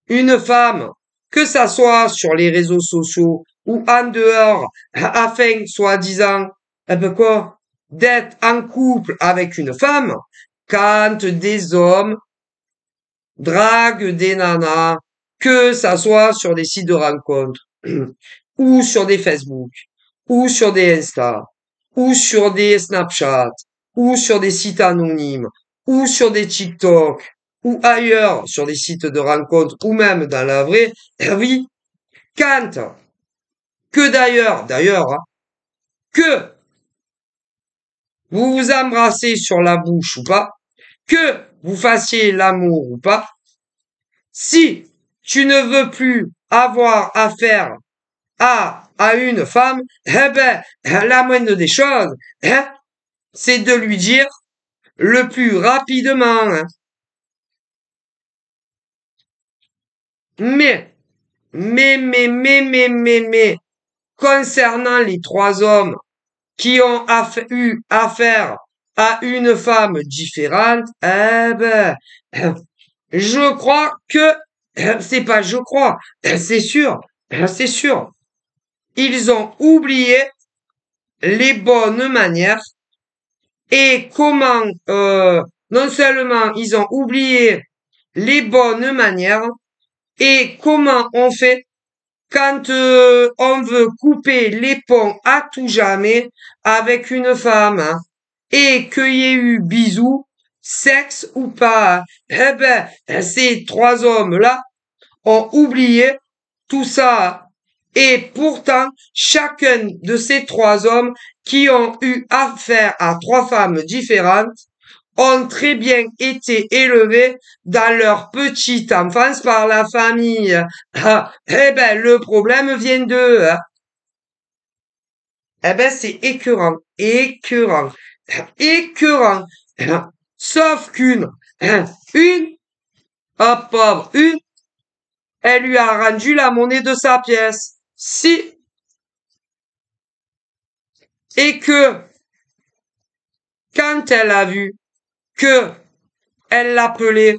une femme, que ça soit sur les réseaux sociaux ou en dehors, afin, soi-disant, eh ben quoi, d'être en couple avec une femme, quand des hommes draguent des nanas, que ça soit sur des sites de rencontres, [CLEARS THROAT] ou sur des Facebook, ou sur des Insta, ou sur des Snapchat, ou sur des sites anonymes, ou sur des TikTok, ou ailleurs sur des sites de rencontres, ou même dans la vraie vie, quand, que d'ailleurs, d'ailleurs, hein, que vous vous embrassez sur la bouche ou pas, que vous fassiez l'amour ou pas, si tu ne veux plus avoir affaire à, à une femme, eh ben, la moindre des choses, hein, c'est de lui dire le plus rapidement. Hein. Mais, mais, mais, mais, mais, mais, mais, concernant les trois hommes qui ont eu affaire à une femme différente, eh ben, [CLEARS THROAT] je crois que, [CLEARS THROAT] c'est pas je crois, [CLEARS THROAT] c'est sûr, c'est sûr, ils ont oublié les bonnes manières et comment euh, non seulement ils ont oublié les bonnes manières et comment on fait quand euh, on veut couper les ponts à tout jamais avec une femme et qu'il y ait eu bisous, sexe ou pas, eh ben ces trois hommes-là ont oublié tout ça. Et pourtant, chacun de ces trois hommes qui ont eu affaire à trois femmes différentes ont très bien été élevés dans leur petite enfance par la famille. [LAUGHS] Eh ben, le problème vient d'eux. Hein. Eh ben, c'est écœurant, écœurant, écœurant. [LAUGHS] Sauf qu'une, [CLEARS THROAT] une, oh pauvre, une, elle lui a rendu la monnaie de sa pièce. Si et que quand elle a vu que elle l'appelait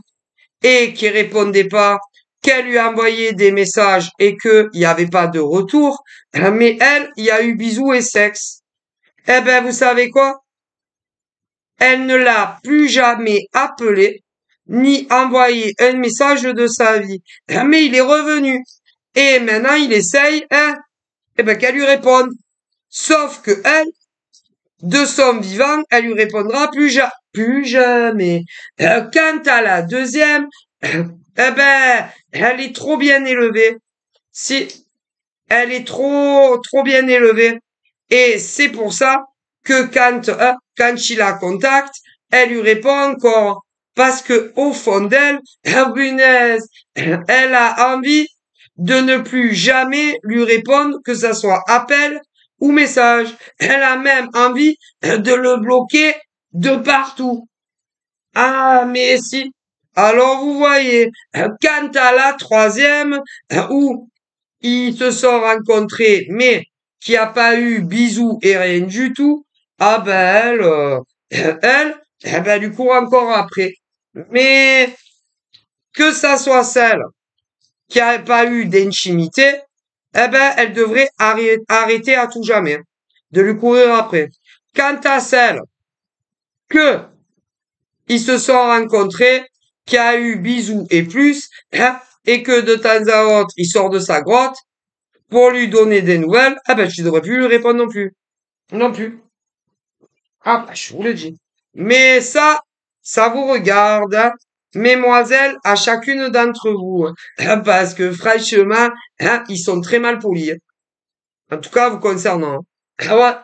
et qu'il répondait pas, qu'elle lui envoyait des messages et qu'il n'y avait pas de retour, [LAUGHS] mais elle, il y a eu bisous et sexe. Eh ben, vous savez quoi? Elle ne l'a plus jamais appelé, ni envoyé un message de sa vie. [LAUGHS] Mais il est revenu. Et maintenant, il essaye, hein, eh ben, qu'elle lui réponde. Sauf que elle, de son vivant, elle lui répondra plus, plus jamais. Euh, quant à la deuxième, [COUGHS] eh ben, elle est trop bien élevée. Si, elle est trop, trop bien élevée. Et c'est pour ça que quand, euh, quand il la contacte, elle lui répond encore. Parce que, au fond d'elle, [COUGHS] [COUGHS] elle a envie de ne plus jamais lui répondre, que ce soit appel ou message. Elle a même envie de le bloquer de partout. Ah, mais si. Alors vous voyez, quant à la troisième, où ils se sont rencontrés, mais qui a pas eu bisous et rien du tout, ah ben elle, euh, elle, eh ben, lui court encore après. Mais que ça soit celle qui n'a pas eu d'intimité, eh ben, elle devrait arrêter à tout jamais de lui courir après. Quant à celle que ils se sont rencontrés, qui a eu bisous et plus, hein, et que de temps à autre, il sort de sa grotte pour lui donner des nouvelles, eh ben, je devrais plus lui répondre non plus. Non plus. Ah, bah, je vous le dis. Mais ça, ça vous regarde. Hein. mesdemoiselles à chacune d'entre vous. hein. Parce que franchement, hein, ils sont très mal polis. hein. En tout cas, vous concernant. hein. Ah ouais.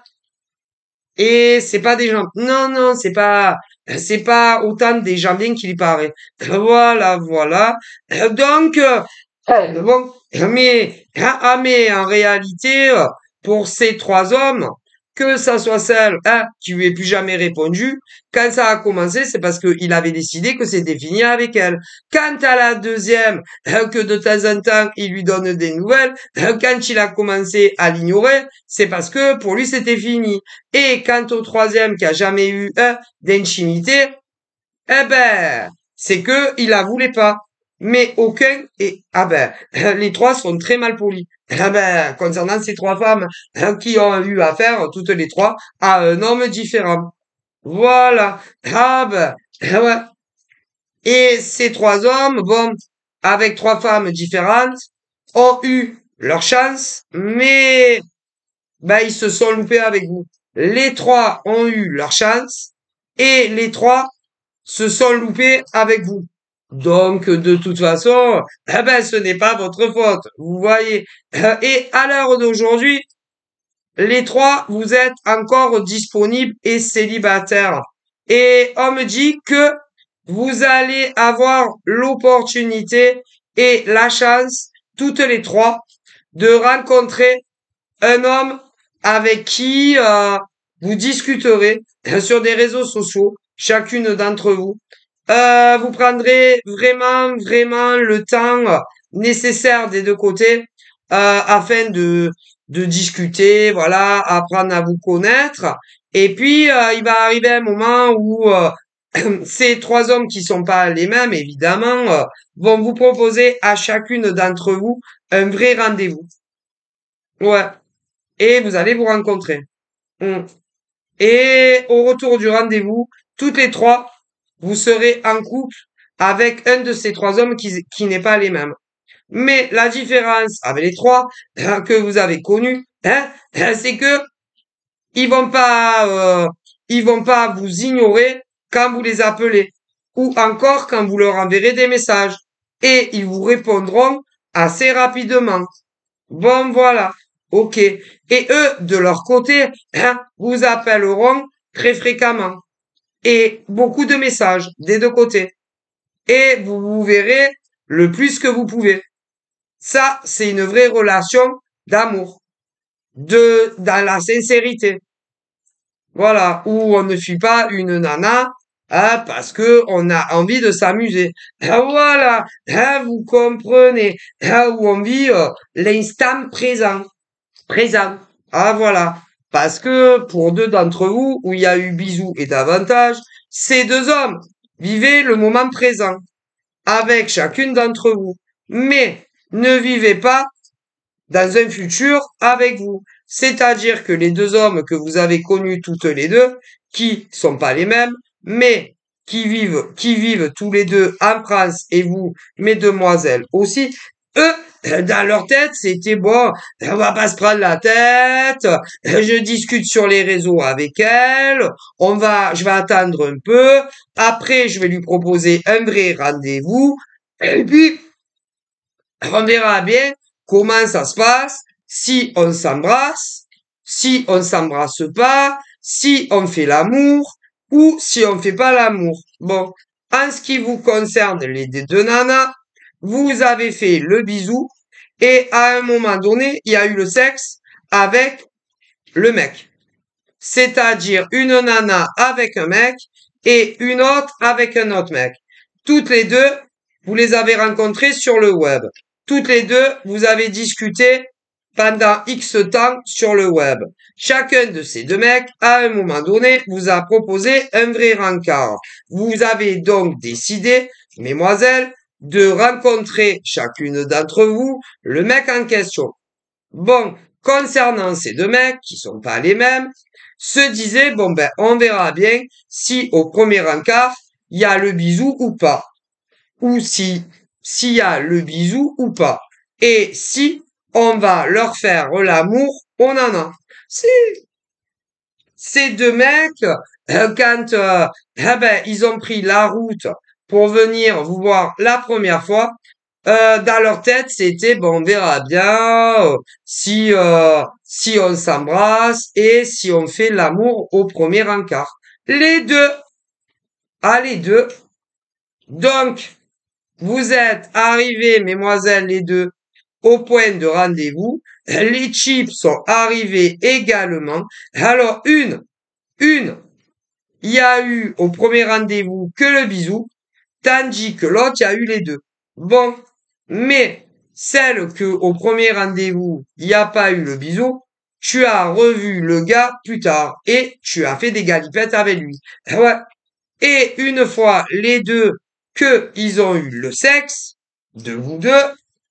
Et c'est pas des gens. Non, non, c'est pas. C'est pas autant des gens bien qu'il y paraît. [LAUGHS] Voilà, voilà. Donc, bon, mais, ah, mais en réalité, pour ces trois hommes, que ça soit celle hein, qui lui ait plus jamais répondu, quand ça a commencé, c'est parce qu'il avait décidé que c'était fini avec elle. Quant à la deuxième, hein, que de temps en temps, il lui donne des nouvelles, hein, quand il a commencé à l'ignorer, c'est parce que pour lui, c'était fini. Et quant au troisième qui a jamais eu hein, d'intimité, eh ben, c'est que il la voulait pas. Mais aucun et ah ben les trois sont très mal polis. Concernant ces trois femmes hein, qui ont eu affaire toutes les trois à un homme différent. Voilà. Ah ben. Et ces trois hommes, bon, avec trois femmes différentes, ont eu leur chance, mais ben ils se sont loupés avec vous. Les trois ont eu leur chance et les trois se sont loupés avec vous. Donc, de toute façon, eh ben, ce n'est pas votre faute. Vous voyez. Et à l'heure d'aujourd'hui, les trois, vous êtes encore disponibles et célibataires. Et on me dit que vous allez avoir l'opportunité et la chance, toutes les trois, de rencontrer un homme avec qui euh, vous discuterez sur des réseaux sociaux, chacune d'entre vous. Euh, vous prendrez vraiment, vraiment le temps nécessaire des deux côtés euh, afin de, de discuter, voilà, apprendre à vous connaître. Et puis, euh, il va arriver un moment où euh, [CLEARS THROAT] ces trois hommes qui sont pas les mêmes, évidemment, euh, vont vous proposer à chacune d'entre vous un vrai rendez-vous. Ouais. Et vous allez vous rencontrer. Hum. Et au retour du rendez-vous, toutes les trois, vous serez en couple avec un de ces trois hommes qui, qui n'est pas les mêmes. Mais la différence avec les trois hein, que vous avez connus, hein, hein, c'est que ils vont pas, euh, ils vont pas vous ignorer quand vous les appelez ou encore quand vous leur enverrez des messages et ils vous répondront assez rapidement. Bon, voilà. OK. Et eux, de leur côté, hein, vous appelleront très fréquemment et beaucoup de messages des deux côtés. Et vous vous verrez le plus que vous pouvez. Ça, c'est une vraie relation d'amour, de dans la sincérité. Voilà, où on ne suit pas une nana hein, parce que on a envie de s'amuser. Ah, voilà, hein, vous comprenez, hein, où on vit euh, l'instant présent, présent. Ah voilà, parce que pour deux d'entre vous où il y a eu bisous et davantage, ces deux hommes vivaient le moment présent avec chacune d'entre vous, mais ne vivez pas dans un futur avec vous. C'est-à-dire que les deux hommes que vous avez connus toutes les deux, qui sont pas les mêmes, mais qui vivent, qui vivent tous les deux en France et vous, mesdemoiselles aussi, eux, dans leur tête, c'était bon, on va pas se prendre la tête, je discute sur les réseaux avec elle, on va, je vais attendre un peu, après je vais lui proposer un vrai rendez-vous, et puis, on verra bien comment ça se passe, si on s'embrasse, si on s'embrasse pas, si on fait l'amour, ou si on fait pas l'amour. Bon. En ce qui vous concerne, les deux nanas, vous avez fait le bisou et à un moment donné, il y a eu le sexe avec le mec. C'est-à-dire une nana avec un mec et une autre avec un autre mec. Toutes les deux, vous les avez rencontrées sur le web. Toutes les deux, vous avez discuté pendant X temps sur le web. Chacun de ces deux mecs, à un moment donné, vous a proposé un vrai rencard. Vous avez donc décidé, mesdemoiselles, de rencontrer chacune d'entre vous le mec en question. Bon, concernant ces deux mecs, qui sont pas les mêmes, se disait, bon ben, on verra bien si au premier encart, il y a le bisou ou pas. Ou si, s'il y a le bisou ou pas. Et si on va leur faire l'amour, on en a. Si ces deux mecs, euh, quand euh, eh ben, ils ont pris la route pour venir vous voir la première fois, euh, dans leur tête, c'était bon, on verra bien euh, si euh, si on s'embrasse et si on fait l'amour au premier encart. Les deux, ah les deux. Donc, vous êtes arrivés, mesdemoiselles les deux, au point de rendez-vous. Les chips sont arrivés également. Alors une, une, il y a eu au premier rendez-vous que le bisou, tandis que l'autre, il y a eu les deux. Bon, mais celle que au premier rendez-vous, il n'y a pas eu le bisou, tu as revu le gars plus tard et tu as fait des galipettes avec lui. Ouais. Et une fois les deux que ils ont eu le sexe de vous deux,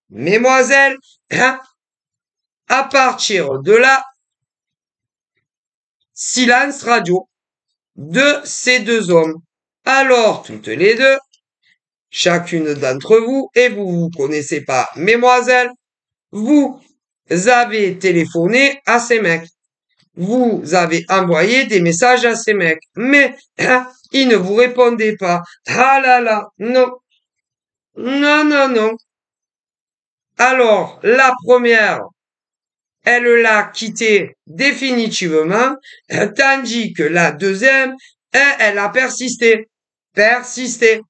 mesdemoiselles, hein, à partir de là, silence radio de ces deux hommes. Alors, toutes les deux, chacune d'entre vous, et vous vous connaissez pas, mesdemoiselles, vous avez téléphoné à ces mecs. Vous avez envoyé des messages à ces mecs. Mais, hein, ils ne vous répondaient pas. Ah là là, non. Non, non, non. Alors, la première, elle l'a quitté définitivement, tandis que la deuxième, elle, elle a persisté. Persisté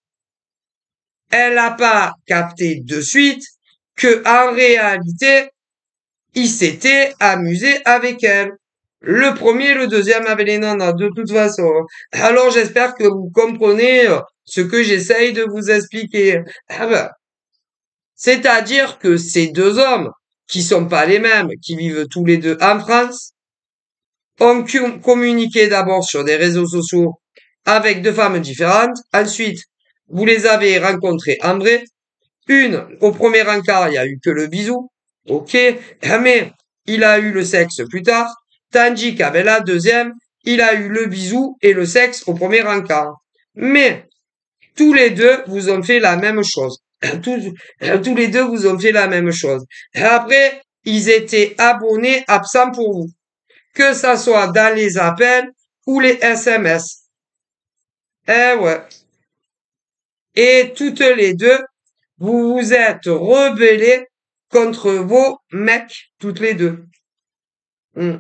elle n'a pas capté de suite que en réalité, il s'était amusé avec elle. Le premier, le deuxième avait les nanas, de toute façon. Alors j'espère que vous comprenez euh, ce que j'essaye de vous expliquer. Ah ben, c'est-à-dire que ces deux hommes, qui sont pas les mêmes, qui vivent tous les deux en France, ont communiqué d'abord sur des réseaux sociaux avec deux femmes différentes. Ensuite, vous les avez rencontrés en vrai. Une, au premier encart, il n'y a eu que le bisou. Ok. Mais il a eu le sexe plus tard. Tandis qu'avec la deuxième, il a eu le bisou et le sexe au premier encart. Mais, tous les deux vous ont fait la même chose. [CLEARS THROAT] Tous, [CLEARS THROAT] tous les deux vous ont fait la même chose. Après, ils étaient abonnés absents pour vous. Que ça soit dans les appels ou les SMS. Eh ouais. Et toutes les deux, vous vous êtes rebellés contre vos mecs, toutes les deux. Hmm.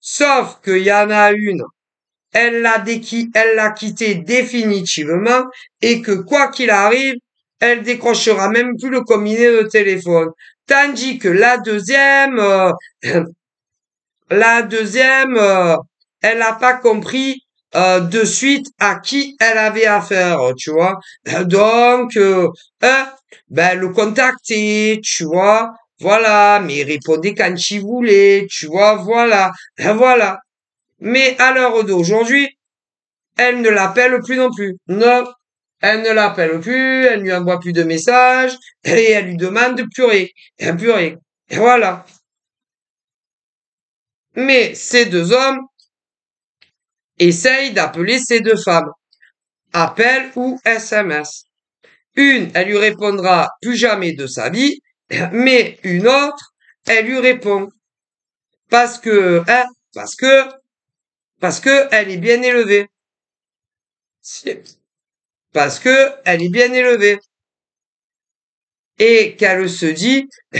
Sauf qu'il y en a une, elle l'a l'a quitté définitivement et que quoi qu'il arrive, elle décrochera même plus le combiné de téléphone. Tandis que la deuxième, euh, [LAUGHS] la deuxième, euh, elle n'a pas compris euh, de suite à qui elle avait affaire, tu vois. [LAUGHS] Donc, euh, hein, ben, le contacter, tu vois. Voilà, mais répondez quand il voulait, tu vois, voilà, [LAUGHS] voilà. Mais à l'heure d'aujourd'hui, elle ne l'appelle plus non plus. Non, elle ne l'appelle plus, elle ne lui envoie plus de messages, [LAUGHS] et elle lui demande plus rien. Voilà. Mais ces deux hommes, essaye d'appeler ces deux femmes. Appel ou SMS. Une, elle lui répondra plus jamais de sa vie, [LAUGHS] mais une autre, elle lui répond. Parce que, hein, parce que, parce que elle est bien élevée. Parce que elle est bien élevée. Et qu'elle se dit, [LAUGHS]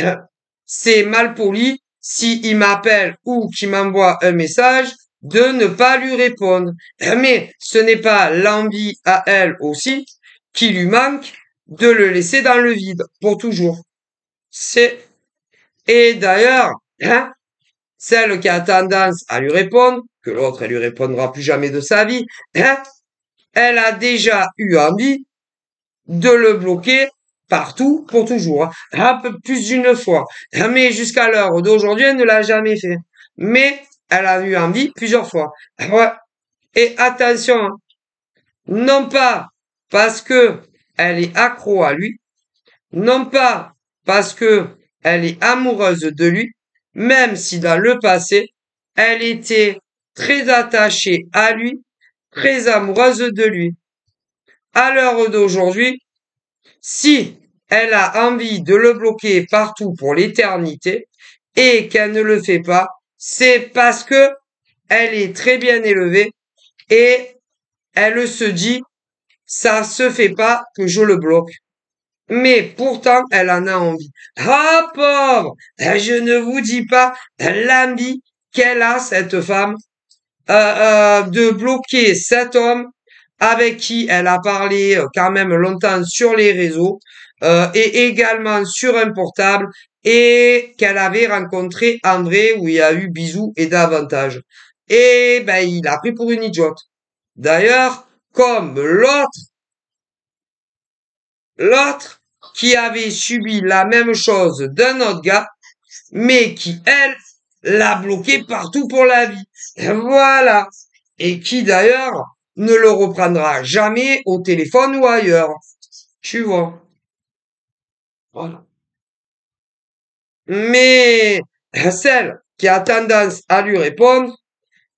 c'est mal poli si il m'appelle ou qu'il m'envoie un message de ne pas lui répondre. Mais ce n'est pas l'envie à elle aussi qui lui manque de le laisser dans le vide pour toujours. C'est et d'ailleurs, hein, celle qui a tendance à lui répondre, que l'autre elle lui répondra plus jamais de sa vie, hein, elle a déjà eu envie de le bloquer partout pour toujours, hein, un peu plus d'une fois. Mais jusqu'à l'heure d'aujourd'hui, elle ne l'a jamais fait. Mais elle a eu envie plusieurs fois. Et attention, non pas parce que elle est accro à lui, non pas parce que elle est amoureuse de lui, même si dans le passé, elle était très attachée à lui, très amoureuse de lui. À l'heure d'aujourd'hui, si elle a envie de le bloquer partout pour l'éternité et qu'elle ne le fait pas, c'est parce que elle est très bien élevée et elle se dit ça se fait pas que je le bloque. Mais pourtant, elle en a envie. Ah, pauvre! Je ne vous dis pas l'envie qu'elle a, cette femme, euh, euh, de bloquer cet homme avec qui elle a parlé euh, quand même longtemps sur les réseaux et également sur un portable et qu'elle avait rencontré en vrai où il y a eu bisous et davantage. Et ben il a pris pour une idiote. D'ailleurs, comme l'autre, l'autre qui avait subi la même chose d'un autre gars, mais qui, elle, l'a bloqué partout pour la vie. Voilà. Et qui d'ailleurs ne le reprendra jamais au téléphone ou ailleurs. Tu vois. Voilà. Mais celle qui a tendance à lui répondre,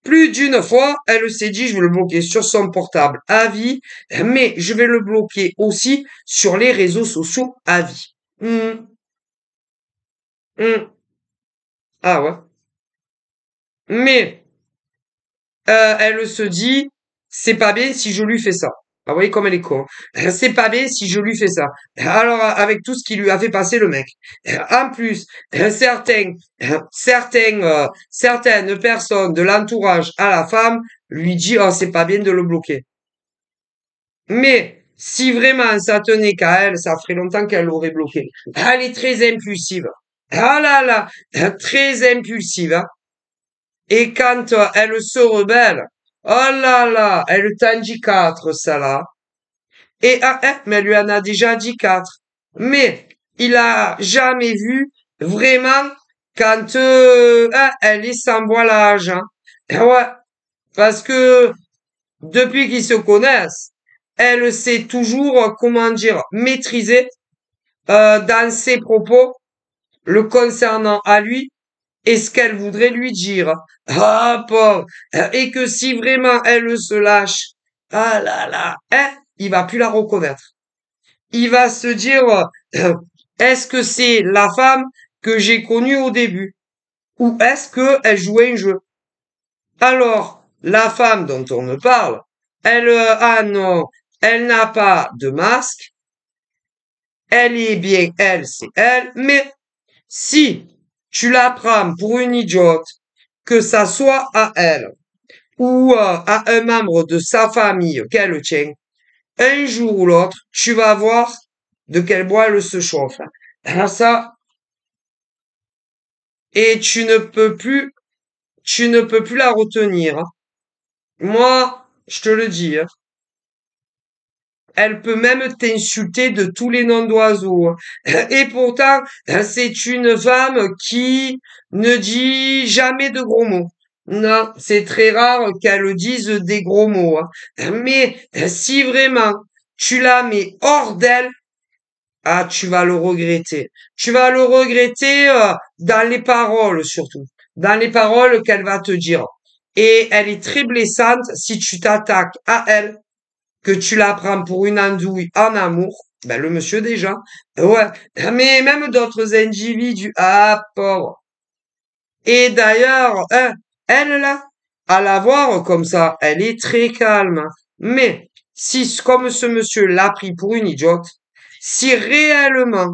plus d'une fois, elle s'est dit, je vais le bloquer sur son portable à vie, mais je vais le bloquer aussi sur les réseaux sociaux à vie. Hmm. Hmm. Ah ouais. Mais euh, elle se dit, c'est pas bien si je lui fais ça. Ah, vous voyez comme elle est con. [LAUGHS] C'est pas bien si je lui fais ça. Alors, avec tout ce qui lui a fait passer le mec. [LAUGHS] En plus, [LAUGHS] certains, certains, euh, certaines personnes de l'entourage à la femme lui disent, oh, c'est pas bien de le bloquer. Mais, si vraiment ça tenait qu'à elle, ça ferait longtemps qu'elle l'aurait bloqué. Elle est très impulsive. Ah là là, très impulsive. Hein. Et quand elle se rebelle, Oh là là, elle t'a dit quatre, ça là. Et ah, hein, mais lui en a déjà dit quatre. Mais il a jamais vu vraiment quand euh, hein, elle est sans voilage. Hein. [LAUGHS] Ouais, parce que depuis qu'ils se connaissent, elle sait toujours, comment dire, maîtriser euh, dans ses propos le concernant à lui et ce qu'elle voudrait lui dire. Ah, pauvre. Et que si vraiment elle se lâche, ah là là, hein, il va plus la reconnaître. Il va se dire, euh, est-ce que c'est la femme que j'ai connue au début? Ou est-ce que elle jouait un jeu? Alors, la femme dont on me parle, elle, euh, ah non, elle n'a pas de masque. Elle est bien, elle, c'est elle, mais si tu la prends pour une idiote, que ça soit à elle ou à un membre de sa famille qu'elle tient, un jour ou l'autre, tu vas voir de quel bois elle se chauffe. Ça, et tu ne peux plus, tu ne peux plus la retenir. Moi, je te le dis. Elle peut même t'insulter de tous les noms d'oiseaux. [LAUGHS] Et pourtant, c'est une femme qui ne dit jamais de gros mots. Non, c'est très rare qu'elle dise des gros mots. Hein. Mais si vraiment tu la mets hors d'elle, ah, tu vas le regretter. Tu vas le regretter euh, dans les paroles surtout. Dans les paroles qu'elle va te dire. Et elle est très blessante si tu t'attaques à elle que tu la prends pour une andouille en amour, ben le monsieur déjà, ouais, mais même d'autres individus, ah pauvre. Et d'ailleurs, hein, elle là, à la voir comme ça, elle est très calme. Mais si, comme ce monsieur l'a pris pour une idiote, si réellement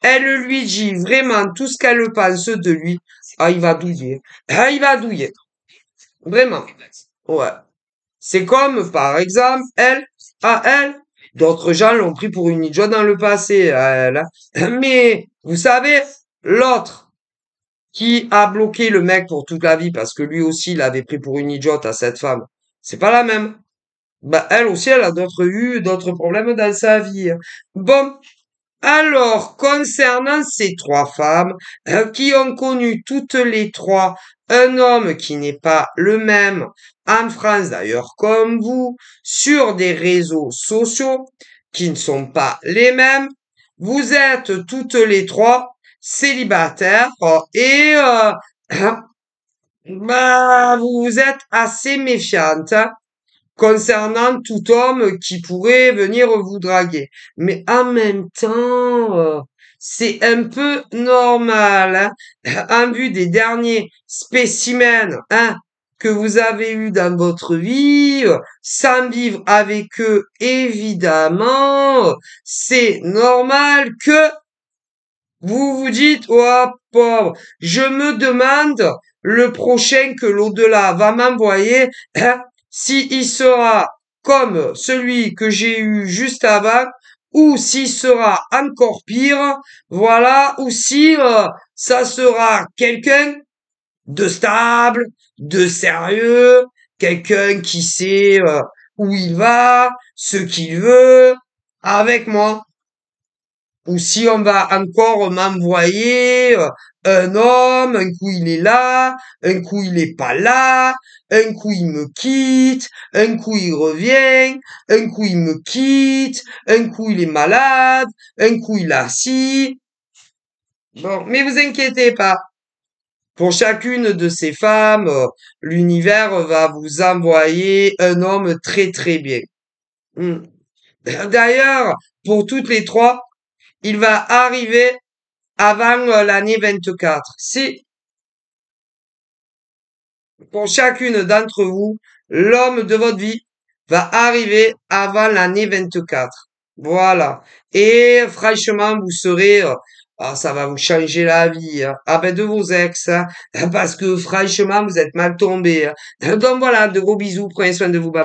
elle lui dit vraiment tout ce qu'elle pense de lui, ah, il va douiller. Ah, il va douiller. Vraiment. Ouais. C'est comme, par exemple, elle, à elle, d'autres gens l'ont pris pour une idiote dans le passé, elle. Hein. [LAUGHS] Mais, vous savez, l'autre, qui a bloqué le mec pour toute la vie parce que lui aussi l'avait pris pour une idiote à cette femme, c'est pas la même. Bah, elle aussi, elle a d'autres eu, d'autres problèmes dans sa vie. Hein. Bon. Alors, concernant ces trois femmes, hein, qui ont connu toutes les trois un homme qui n'est pas le même, en France d'ailleurs comme vous, sur des réseaux sociaux qui ne sont pas les mêmes, vous êtes toutes les trois célibataires et euh, [COUGHS] bah, vous êtes assez méfiantes concernant tout homme qui pourrait venir vous draguer. Mais en même temps, euh, c'est un peu normal, hein, en vue des derniers spécimens, hein, que vous avez eus dans votre vie, sans vivre avec eux, évidemment, c'est normal que vous vous dites, oh pauvre, je me demande le prochain que l'au-delà va m'envoyer, hein, si il sera comme celui que j'ai eu juste avant, ou s'il sera encore pire, voilà, ou si euh, ça sera quelqu'un de stable, de sérieux, quelqu'un qui sait euh, où il va, ce qu'il veut, avec moi ou si on va encore m'envoyer euh, un homme, un coup il est là, un coup il est pas là, un coup il me quitte, un coup il revient, un coup il me quitte, un coup il est malade, un coup il est assis. Bon, mais vous inquiétez pas. Pour chacune de ces femmes, l'univers va vous envoyer un homme très très bien. Hmm. D'ailleurs, pour toutes les trois, il va arriver avant euh, l'année 24. Si pour chacune d'entre vous, l'homme de votre vie va arriver avant l'année 24. Voilà. Et franchement, vous serez, euh, ah, ça va vous changer la vie. Hein. Ah ben de vos ex, hein. [LAUGHS] parce que franchement, vous êtes mal tombé. Hein. [LAUGHS] Donc voilà, de gros bisous, prenez soin de vous, bye.